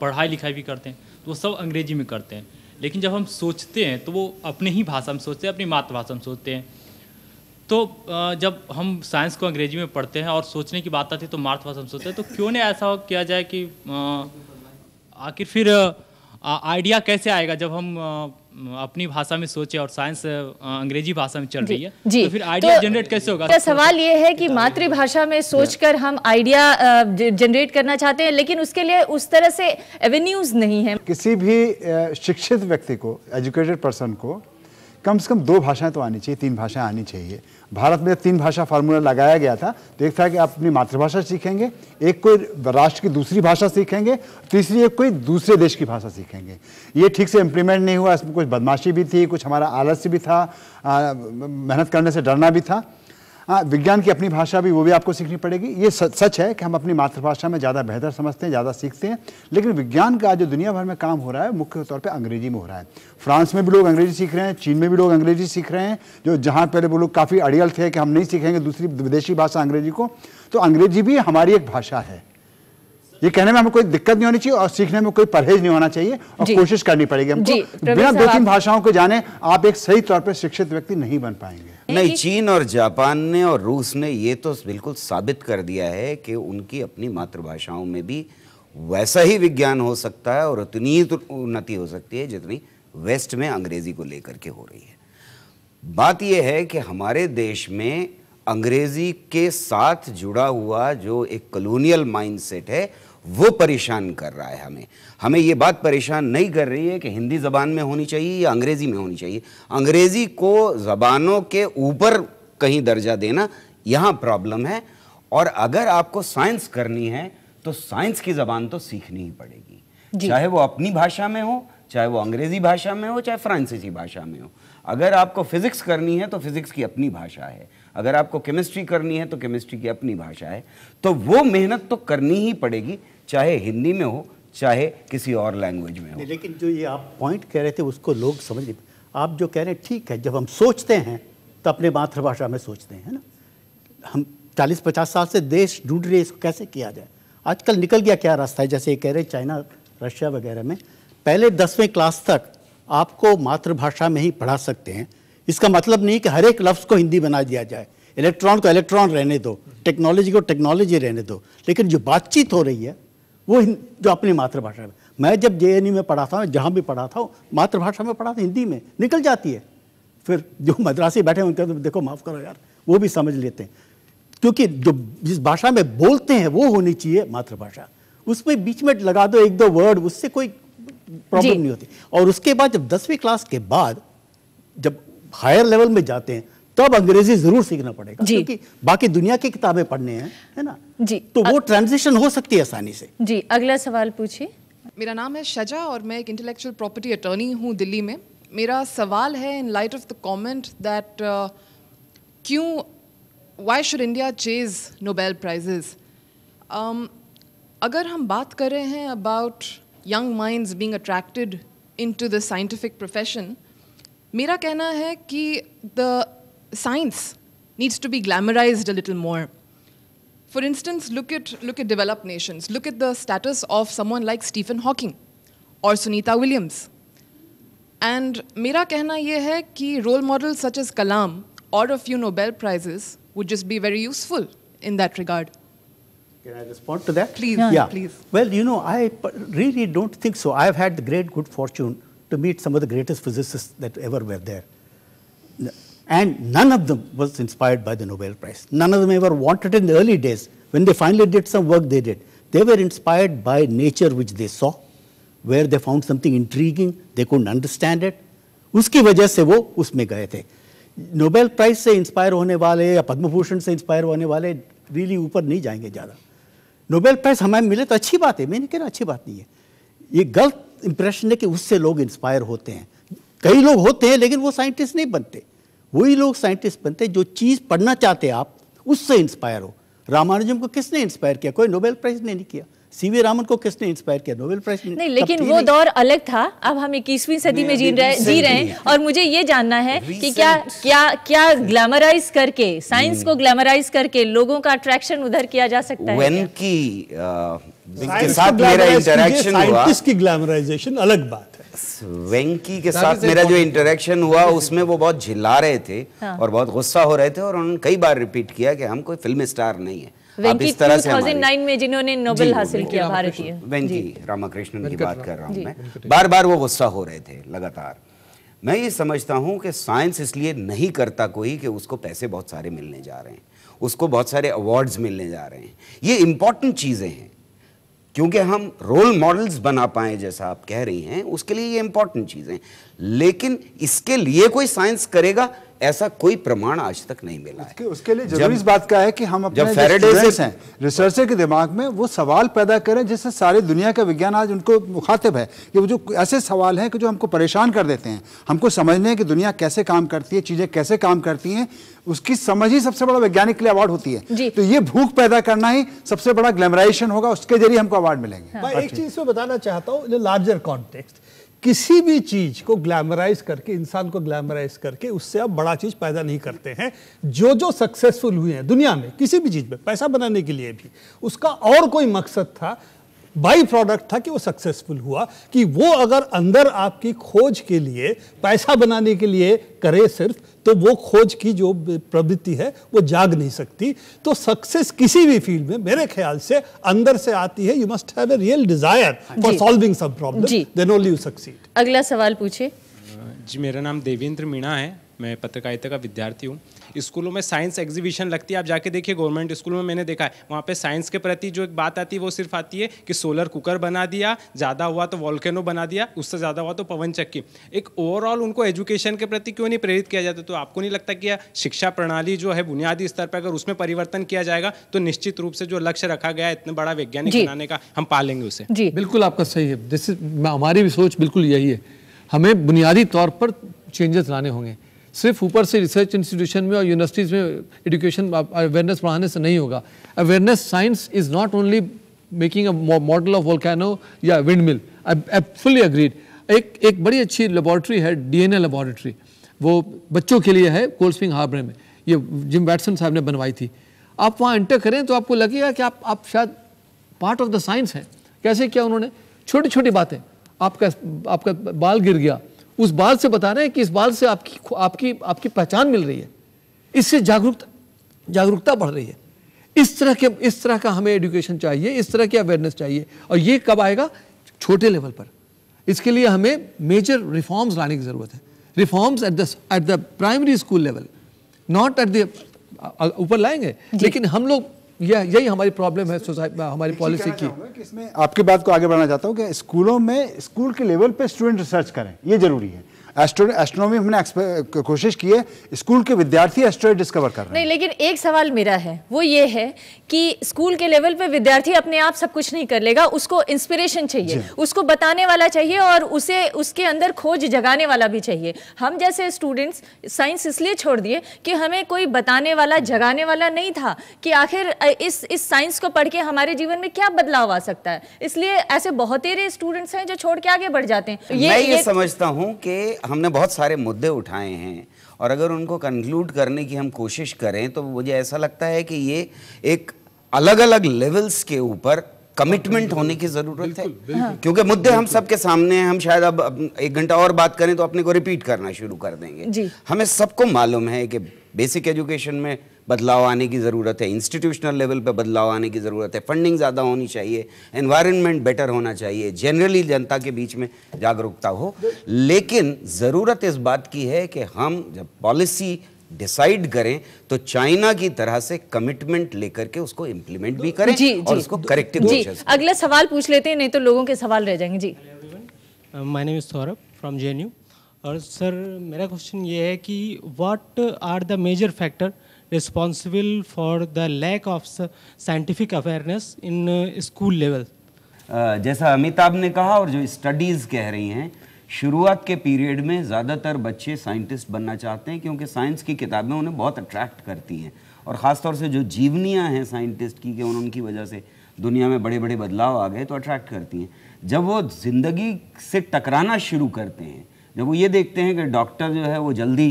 पढ़ाई लिखाई भी करते हैं तो वो सब अंग्रेज़ी में करते हैं। लेकिन जब हम सोचते हैं तो वो अपने ही भाषा में सोचते हैं अपनी मातृभाषा में सोचते हैं। तो जब हम साइंस को अंग्रेज़ी में पढ़ते हैं और सोचने की बात आती है तो मातृभाषा में सोचते हैं तो क्यों नहीं ऐसा किया जाए कि आखिर फिर आइडिया कैसे आएगा जब हम अपनी भाषा में सोचे और साइंस अंग्रेज़ी भाषा में चल रही है? जी, तो फिर आइडिया तो जनरेट कैसे होगा? तो सवाल ये है कि मातृभाषा में सोचकर हम आइडिया जनरेट करना चाहते हैं लेकिन उसके लिए उस तरह से एवेन्यूज नहीं है। किसी भी शिक्षित व्यक्ति को एजुकेटेड पर्सन को कम से कम दो भाषाएँ तो आनी चाहिए, तीन भाषाएँ आनी चाहिए। भारत में तीन भाषा फार्मूला लगाया गया था तो एक था कि आप अपनी मातृभाषा सीखेंगे, एक कोई राष्ट्र की दूसरी भाषा सीखेंगे, तीसरी एक कोई दूसरे देश की भाषा सीखेंगे। ये ठीक से इम्प्लीमेंट नहीं हुआ, इसमें कुछ बदमाशी भी थी, कुछ हमारा आलस्य भी था मेहनत करने से डरना भी था। हाँ विज्ञान की अपनी भाषा भी वो भी आपको सीखनी पड़ेगी। ये सच है कि हम अपनी मातृभाषा में ज़्यादा बेहतर समझते हैं ज़्यादा सीखते हैं लेकिन विज्ञान का जो दुनिया भर में काम हो रहा है मुख्य तौर पे अंग्रेज़ी में हो रहा है। फ्रांस में भी लोग अंग्रेज़ी सीख रहे हैं चीन में भी लोग अंग्रेज़ी सीख रहे हैं जो जहाँ पहले वो लोग काफ़ी अड़ियल थे कि हम नहीं सीखेंगे दूसरी विदेशी भाषा अंग्रेज़ी को तो अंग्रेज़ी भी हमारी एक भाषा है। ये कहने में हमें कोई दिक्कत नहीं होनी चाहिए और सीखने में कोई परहेज नहीं होना चाहिए और कोशिश करनी पड़ेगी हमको। बिना दो तीन भाषाओं को जाने आप एक सही तौर पर शिक्षित व्यक्ति नहीं बन पाएँगे। नहीं चीन और जापान ने और रूस ने ये तो बिल्कुल साबित कर दिया है कि उनकी अपनी मातृभाषाओं में भी वैसा ही विज्ञान हो सकता है और उतनी ही उन्नति हो सकती है जितनी वेस्ट में अंग्रेज़ी को लेकर के हो रही है। बात यह है कि हमारे देश में अंग्रेज़ी के साथ जुड़ा हुआ जो एक कॉलोनियल माइंडसेट है वो परेशान कर रहा है हमें। हमें ये बात परेशान नहीं कर रही है कि हिंदी ज़बान में होनी चाहिए या अंग्रेज़ी में होनी चाहिए। अंग्रेज़ी को ज़बानों के ऊपर कहीं दर्जा देना यहाँ प्रॉब्लम है। और अगर आपको साइंस करनी है तो साइंस की ज़बान तो सीखनी ही पड़ेगी। चाहे वो अपनी भाषा में हो चाहे वो अंग्रेज़ी भाषा में हो चाहे फ्रांसीसी भाषा में हो। अगर आपको फिज़िक्स करनी है तो फिज़िक्स की अपनी भाषा है। अगर आपको केमिस्ट्री करनी है तो केमिस्ट्री की अपनी भाषा है। तो वो मेहनत तो करनी ही पड़ेगी। चाहे हिंदी में हो, चाहे किसी और लैंग्वेज में हो। लेकिन जो ये आप पॉइंट कह रहे थे, उसको लोग समझ नहीं आप जो कह रहे हैं, ठीक है, जब हम सोचते हैं तो अपने मातृभाषा में सोचते हैं ना? हम चालीस पचास साल से देश ढूंढ रहे इसको कैसे किया जाए? आजकल निकल गया क्या रास्ता है? जैसे ये कह रहे हैं, चाइना, रशिया वगैरह में, पहले दसवें क्लास तक आपको मातृभाषा में ही पढ़ा सकते हैं। इसका मतलब नहीं कि हर एक लफ्ज़ को हिंदी बना दिया जाए। इलेक्ट्रॉन को इलेक्ट्रॉन रहने दो, टेक्नोलॉजी को टेक्नोलॉजी रहने दो। लेकिन जो बातचीत हो रही है वो जो अपनी मातृभाषा में। मैं जब जेएनयू में पढ़ा था जहाँ भी पढ़ा था मातृभाषा में पढ़ा था हिंदी में निकल जाती है। फिर जो मद्रासी बैठे हैं उनके तो देखो माफ़ करो यार वो भी समझ लेते हैं। क्योंकि जो जिस भाषा में बोलते हैं वो होनी चाहिए मातृभाषा। उसमें बीच में लगा दो एक दो वर्ड उससे कोई प्रॉब्लम नहीं होती। और उसके बाद जब दसवीं क्लास के बाद जब हायर लेवल में जाते हैं तब अंग्रेज़ी ज़रूर सीखना पड़ेगा क्योंकि बाकी दुनिया की किताबें पढ़ने हैं है ना? जी। तो वो ट्रांजिशन हो सकती है आसानी से। जी अगला सवाल पूछिए। मेरा नाम है शजा और मैं एक इंटेलेक्चुअल प्रॉपर्टी अटर्नी हूँ दिल्ली में। मेरा सवाल है in light of the comment that क्यों why should India chase Nobel prizes अगर हम बात कर रहे हैं about young minds being attracted into the scientific profession मेरा कहना है कि the science needs to be glamorized a little more. For instance, look at, look at developed nations. Look at the status of someone like Stephen Hawking or Sunita Williams. And mera kehna ye hai ki role models such as Kalam or a few Nobel Prizes would just be very useful in that regard. Can I respond to that? Please, yeah. yeah. please. Well, you know, I really don't think so. I've had the great good fortune to meet some of the greatest physicists that ever were there. And none of them was inspired by the Nobel Prize. None of them ever wanted in the early days. When they finally did some work, they did. They were inspired by nature which they saw, where they found something intriguing, they couldn't understand it. उसकी वजह से वो उसमें गए थे Nobel prize से inspire होने वाले या पद्म भूषण से इंस्पायर होने वाले रियली ऊपर नहीं जाएँगे ज़्यादा नोबेल प्राइज हमें मिले तो अच्छी बात है मैंने कह रहा अच्छी बात नहीं है ये गलत इंप्रेशन है कि उससे लोग इंस्पायर होते हैं कई लोग होते हैं लेकिन वो साइंटिस्ट नहीं बनते वही लोग साइंटिस्ट बनते जो चीज़ पढ़ना चाहते आप उससे इंस्पायर हो। रामानुजम को किसने इंस्पायर किया? कोई नोबेल प्राइज ने नहीं किया। सीवी रामन को किसने इंस्पायर किया? नोबेल प्राइज नहीं लेकिन वो नहीं। दौर अलग था। अब हम इक्कीसवीं सदी में जी रहे जी रहे हैं और मुझे ये जानना है कि क्या क्या क्या ग्लैमराइज करके साइंस को ग्लैमराइज करके लोगों का अट्रैक्शन उधर किया जा सकता है वेन की के साथ मेरा इंटरेक्शन हुआ। की ग्लैमराइजेशन अलग बात वेंकी के साथ मेरा जो इंटरेक्शन हुआ उसमें वो बहुत झिला रहे थे हाँ। और बहुत गुस्सा हो रहे थे और उन्होंने कई बार रिपीट किया कि हम कोई फ़िल्म स्टार नहीं है। आप इस तरह से 2009 में जिन्होंने नोबेल हासिल किया भारतीय। वेंकी रामाकृष्णन की बात कर रहा हूँ मैं। बार बार वो गुस्सा हो रहे थे लगातार। मैं ये समझता हूँ कि साइंस इसलिए नहीं करता कोई कि उसको पैसे बहुत सारे मिलने जा रहे हैं उसको बहुत सारे अवार्ड्स मिलने जा रहे हैं। ये इंपॉर्टेंट चीज़ें हैं। क्योंकि हम रोल मॉडल्स बना पाए जैसा आप कह रही हैं, उसके लिए ये इंपॉर्टेंट चीज़ें लेकिन इसके लिए कोई साइंस करेगा? ऐसा कोई प्रमाण आज तक नहीं मिला उसके, है। उसके लिए ज़रूरी इस बात का है कि हम अपने जब से हैं रिसर्चर के दिमाग में वो सवाल पैदा करें जिससे सारी दुनिया का विज्ञान आज उनको मुखातिब है कि वो जो ऐसे सवाल हैं कि जो हमको परेशान कर देते हैं। हमको समझने हैं कि दुनिया कैसे काम करती है चीज़ें कैसे काम करती हैं। उसकी समझ ही सबसे बड़ा वैज्ञानिक के लिए अवार्ड होती है। तो ये भूख पैदा करना ही सबसे बड़ा ग्लैमराइजेशन होगा उसके ज़रिए हमको अवार्ड मिलेंगे। हाँ। एक चीज़ में बताना चाहता हूँ लार्जर कॉन्टेक्स्ट किसी भी चीज़ को ग्लैमराइज करके, इंसान को ग्लैमराइज करके, उससे आप बड़ा चीज़ पैदा नहीं करते हैं। जो जो सक्सेसफुल हुए हैं दुनिया में, किसी भी चीज़ में, पैसा बनाने के लिए भी, उसका और कोई मकसद था बाई प्रोडक्ट था कि वो सक्सेसफुल हुआ कि वो अगर अंदर आपकी खोज के लिए पैसा बनाने के लिए करे सिर्फ़ तो वो खोज की जो प्रवृत्ति है वो जाग नहीं सकती। तो सक्सेस किसी भी फ़ील्ड में मेरे ख्याल से अंदर से आती है। You must have a real desire for solving some problem then only you succeed अगला सवाल पूछे जी मेरा नाम देवेंद्र मीणा है। मैं पत्रकारिता का विद्यार्थी हूँ। स्कूलों में साइंस एग्जीबिशन लगती है आप जाके देखिए गवर्नमेंट स्कूलों में मैंने देखा है। वहाँ पे साइंस के प्रति जो एक बात आती है वो सिर्फ़ आती है कि सोलर कुकर बना दिया ज़्यादा हुआ तो वॉल्केनो बना दिया उससे ज़्यादा हुआ तो पवन चक्की। एक ओवरऑल उनको एजुकेशन के प्रति क्यों नहीं प्रेरित किया जाता? तो आपको नहीं लगता कि शिक्षा प्रणाली जो है बुनियादी स्तर पर अगर उसमें परिवर्तन किया जाएगा तो निश्चित रूप से जो लक्ष्य रखा गया है इतना बड़ा वैज्ञानिक बनाने का हम पालेंगे उसे। जी। बिल्कुल आपका सही है। जैसे हमारी भी सोच बिल्कुल यही है। हमें बुनियादी तौर पर चेंजेस लाने होंगे। सिर्फ़ ऊपर से रिसर्च इंस्टीट्यूशन में और यूनिवर्सिटीज़ में एजुकेशन अवेयरनेस बढ़ाने से नहीं होगा। Awareness science is not only making a model of volcano या windmill I fully agreed एक एक बड़ी अच्छी लेबॉर्ट्री है डीएनए लेबॉर्ट्री वो बच्चों के लिए है कोल्ड स्प्रिंग हार्बर में। ये जिम वैटसन साहब ने बनवाई थी। आप वहाँ एंटर करें तो आपको लगेगा कि आप आप शायद पार्ट ऑफ़ द साइंस हैं। कैसे किया उन्होंने? छोटी छोटी बातें। आपका आपका बाल गिर गया। उस बाल से बता रहे हैं कि इस बाल से आपकी आपकी आपकी पहचान मिल रही है। इससे जागरूकता जागरूकता बढ़ रही है। इस तरह के इस तरह का हमें एजुकेशन चाहिए इस तरह की अवेयरनेस चाहिए। और ये कब आएगा? छोटे लेवल पर। इसके लिए हमें मेजर रिफॉर्म्स लाने की ज़रूरत है। Reforms at the at the primary school level not at the ऊपर लाएँगे। लेकिन हम लोग यह यही हमारी प्रॉब्लम है सोसाइटी हमारी पॉलिसी की। इसमें आपकी बात को आगे बढ़ाना चाहता हूँ कि स्कूलों में स्कूल के लेवल पे स्टूडेंट रिसर्च करें ये ज़रूरी है। एस्ट्रोनॉमी हमने कोशिश की है स्कूल के विद्यार्थी एस्ट्रॉइड डिस्कवर कर रहे हैं। नहीं लेकिन एक सवाल मेरा है वो ये है कि स्कूल के लेवल पे विद्यार्थी अपने आप सब कुछ नहीं कर लेगा उसको इंस्पिरेशन चाहिए उसको बताने वाला चाहिए और उसे उसके अंदर खोज जगाने वाला भी चाहिए। हम जैसे स्टूडेंट्स साइंस इसलिए छोड़ दिए कि हमें कोई बताने वाला जगाने वाला नहीं था कि आखिर इस इस साइंस को पढ़ के हमारे जीवन में क्या बदलाव आ सकता है। इसलिए ऐसे बहुत स्टूडेंट्स हैं जो छोड़ के आगे बढ़ जाते हैं। ये, मैं ये समझता हूँ कि हमने बहुत सारे मुद्दे उठाए हैं और अगर उनको कंक्लूड करने की हम कोशिश करें तो मुझे ऐसा लगता है कि ये एक अलग अलग लेवल्स के ऊपर कमिटमेंट होने की ज़रूरत है। क्योंकि मुद्दे हम सबके सामने हैं हम शायद अब एक घंटा और बात करें तो अपने को रिपीट करना शुरू कर देंगे। जी। हमें सबको मालूम है कि बेसिक एजुकेशन में बदलाव आने की ज़रूरत है। इंस्टीट्यूशनल लेवल पे बदलाव आने की ज़रूरत है। फंडिंग ज़्यादा होनी चाहिए। एनवायरनमेंट बेटर होना चाहिए। जनरली जनता के बीच में जागरूकता हो। लेकिन ज़रूरत इस बात की है कि हम जब पॉलिसी डिसाइड करें तो चाइना की तरह से कमिटमेंट लेकर के उसको इम्प्लीमेंट भी करें जी और जी। उसको करेक्टिव जी। अगला सवाल पूछ लेते हैं नहीं तो लोगों के सवाल रह जाएँगे। जी। My name is Saurabh from J और सर मेरा क्वेश्चन ये है कि what are the major factor responsible for the lack of scientific awareness in school level uh, जैसा अमिताभ ने कहा और जो स्टडीज़ कह रही हैं शुरुआत के पीरियड में ज़्यादातर बच्चे साइंटिस्ट बनना चाहते हैं क्योंकि साइंस की किताबें उन्हें बहुत अट्रैक्ट करती हैं। और ख़ास तौर से जो जीवनियाँ हैं साइंटिस्ट की कि उन- उनकी वजह से दुनिया में बड़े बड़े बदलाव आ गए तो अट्रैक्ट करती हैं। जब वो ज़िंदगी से टकराना शुरू करते हैं जब वो ये देखते हैं कि डॉक्टर जो है वो जल्दी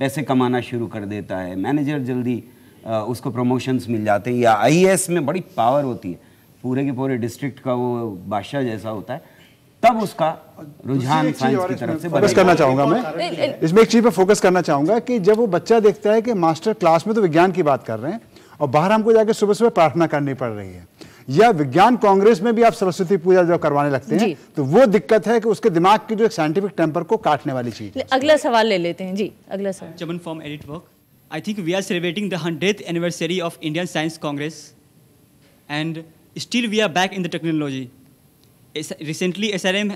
पैसे कमाना शुरू कर देता है। मैनेजर जल्दी उसको प्रमोशंस मिल जाते हैं या आईएएस में बड़ी पावर होती है। पूरे के पूरे डिस्ट्रिक्ट का वो बादशाह जैसा होता है। तब उसका रुझान साइंस की तरफ़ से फोकस करना चाहूँगा मैं। इसमें एक चीज़ पे फोकस करना चाहूँगा कि जब वो बच्चा देखता है कि मास्टर क्लास में तो विज्ञान की बात कर रहे हैं और बाहर हमको जाके सुबह सुबह प्रार्थना करनी पड़ रही है। या विज्ञान कांग्रेस में भी आप सरस्वती पूजा जो करवाने लगते हैं तो वो दिक्कत है कि उसके दिमाग की जो एक साइंटिफिक टेम्पर को काटने वाली चीज़ अगला सवाल ले लेते हैं। जी अगला सवाल। Chaman from edit work I think we are celebrating the hundred anniversary of Indian science congress and still we are back in the technology recently S R M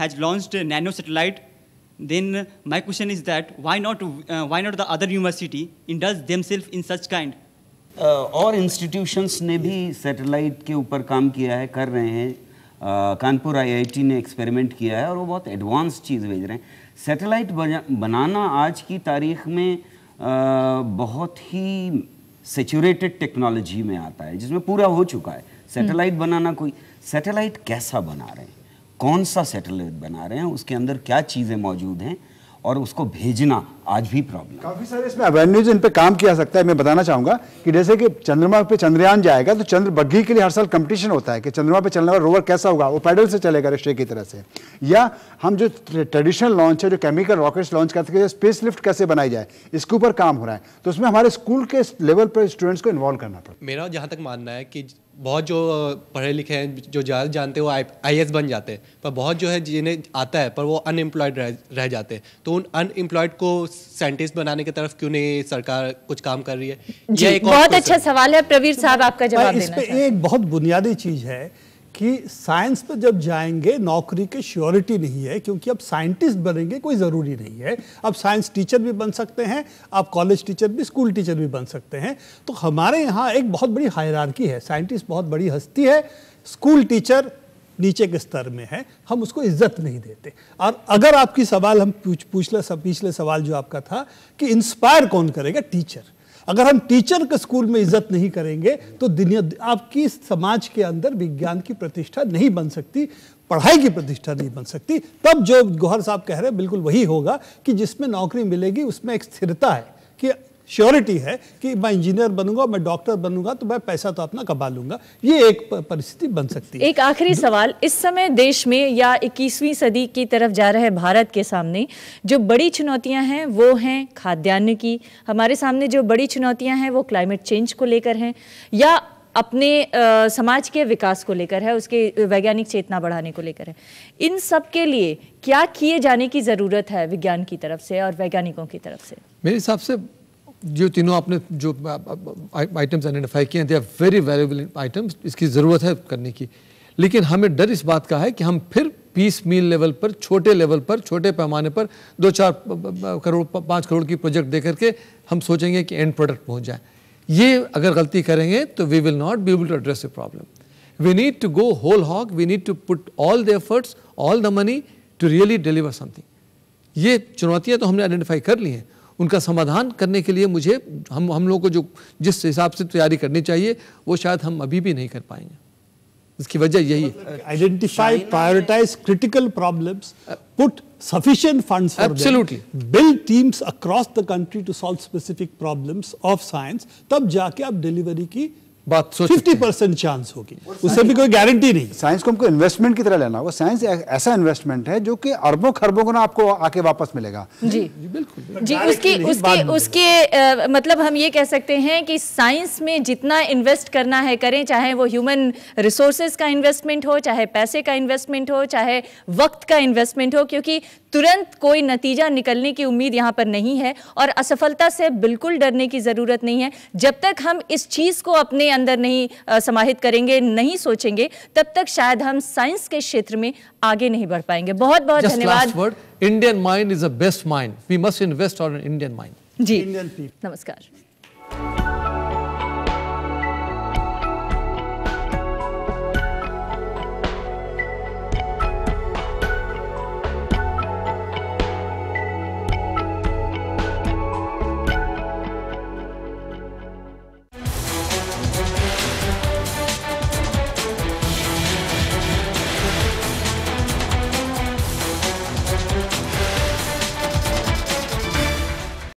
has launch nano satellite then my question is that why not why not the other university in does them self in such kind और institutions ने भी satellite के ऊपर काम किया है कर रहे हैं। कानपुर आईआईटी ने एक्सपेरिमेंट किया है और वो बहुत एडवांस चीज़ भेज रहे हैं। सैटेलाइट बना- बनाना आज की तारीख में अ, बहुत ही सेचूरेटेड टेक्नोलॉजी में आता है जिसमें पूरा हो चुका है। सैटेलाइट बनाना कोई सैटेलाइट कैसा बना रहे हैं? कौन सा सैटेलाइट बना रहे हैं? उसके अंदर क्या चीज़ें मौजूद हैं? और उसको भेजना आज भी प्रॉब्लम काफ़ी सारे इसमें अवेन्यूज इन पे काम किया सकता है मैं बताना चाहूँगा कि जैसे कि चंद्रमा पे चंद्रयान जाएगा तो चंद्र बग्घी के लिए हर साल कंपटीशन होता है कि चंद्रमा पे चलने वाला रोवर कैसा होगा वो पैडल से चलेगा रिश्ते की तरह से। या हम जो ट्रेडिशनल लॉन्च है जो केमिकल रॉकेट्स लॉन्च करते हैं स्पेस लिफ्ट कैसे बनाई जाए इसके ऊपर काम हो रहा है। तो उसमें हमारे स्कूल के लेवल पर स्टूडेंट्स को इन्वॉल्व करना पड़ता मेरा जहाँ तक मानना है कि बहुत जो पढ़े लिखे हैं जो ज़्यादा जानते हैं वो आई एस बन जाते हैं। पर बहुत जो है जिन्हें आता है पर वो अनएम्प्लॉयड रह, रह जाते हैं। तो उन अनएम्प्लॉयड को साइंटिस्ट बनाने की तरफ़ क्यों नहीं सरकार कुछ काम कर रही है? जी एक बहुत अच्छा सवाल है। प्रवीर साहब आपका जवाब इस देना पे एक बहुत बुनियादी चीज़ है कि साइंस पे जब जाएँगे, नौकरी की श्योरिटी नहीं है, क्योंकि अब साइंटिस्ट बनेंगे कोई ज़रूरी नहीं है। अब साइंस टीचर भी बन सकते हैं आप कॉलेज टीचर भी, स्कूल टीचर भी बन सकते हैं। तो हमारे यहाँ एक बहुत बड़ी हायरार्की है, साइंटिस्ट बहुत बड़ी हस्ती है, स्कूल टीचर नीचे के स्तर में है, हम उसको इज़्ज़त नहीं देते। और अगर आपकी सवाल, हम पूछ, पूछले सब पिछले सवाल जो आपका था कि इंस्पायर कौन करेगा? टीचर। अगर हम टीचर के स्कूल में इज़्ज़त नहीं करेंगे तो दुनिया, आपकी समाज के अंदर विज्ञान की प्रतिष्ठा नहीं बन सकती, पढ़ाई की प्रतिष्ठा नहीं बन सकती। तब जो गौहर साहब कह रहे हैं, बिल्कुल वही होगा कि जिसमें नौकरी मिलेगी, उसमें एक स्थिरता है कि श्योरिटी है कि मैं इंजीनियर बनूँगा मैं डॉक्टर बनूँगा तो मैं पैसा तो अपना कमा लूँगा। ये एक परिस्थिति बन सकती है। एक आखिरी सवाल इस समय देश में या 21वीं सदी की तरफ़ जा रहे भारत के सामने जो बड़ी चुनौतियाँ हैं वो हैं खाद्यान्न की। हमारे सामने जो बड़ी चुनौतियाँ हैं वो क्लाइमेट चेंज को लेकर हैं या अपने अ, समाज के विकास को लेकर है उसके वैज्ञानिक चेतना बढ़ाने को लेकर है। इन सब के लिए क्या किए जाने की ज़रूरत है विज्ञान की तरफ़ से और वैज्ञानिकों की तरफ़ से? मेरे हिसाब से जो तीनों आपने जो आइटम्स आइडेंटिफाई किए हैं they are very valuable items इसकी ज़रूरत है करने की। लेकिन हमें डर इस बात का है कि हम फिर पीस मील लेवल पर, छोटे लेवल पर, छोटे पैमाने पर दो चार करोड़ पाँच करोड़ की प्रोजेक्ट दे करके हम सोचेंगे कि एंड प्रोडक्ट पहुँच जाए। ये अगर गलती करेंगे तो we will not be able to address a problem we need to go whole hog we need to put all the efforts all the money to really deliver something ये चुनौतियाँ तो हमने आइडेंटिफाई कर ली हैं उनका समाधान करने के लिए मुझे हम हम लोगों को जो जिस हिसाब से तैयारी करनी चाहिए वो शायद हम अभी भी नहीं कर पाएँगे। इसकी वजह यही है। Identify prioritize critical problem put sufficient funds build teams across the country to solve specific problem of science तब जाके आप डिलीवरी की बात सोच 50 परसेंट चांस होगी। उससे भी कोई गारंटी नहीं। साइंस को हमको इन्वेस्टमेंट की तरह लेना होगा। साइंस ऐसा इन्वेस्टमेंट है जो कि अरबों खरबों को ना आपको आके वापस मिलेगा। जी। बिल्कुल जी उसकी उसके उसके अ, मतलब हम ये कह सकते हैं कि साइंस में जितना इन्वेस्ट करना है करें चाहे वो ह्यूमन रिसोर्सेज का इन्वेस्टमेंट हो चाहे पैसे का इन्वेस्टमेंट हो चाहे वक्त का इन्वेस्टमेंट हो क्योंकि तुरंत कोई नतीजा निकलने की उम्मीद यहाँ पर नहीं है और असफलता से बिल्कुल डरने की ज़रूरत नहीं है। जब तक हम इस चीज़ को अपने अंदर नहीं समाहित करेंगे नहीं सोचेंगे तब तक शायद हम साइंस के क्षेत्र में आगे नहीं बढ़ पाएँगे। बहुत बहुत धन्यवाद। Indian mind is a best mind we must invest on Indian mind ji. Indian नमस्कार।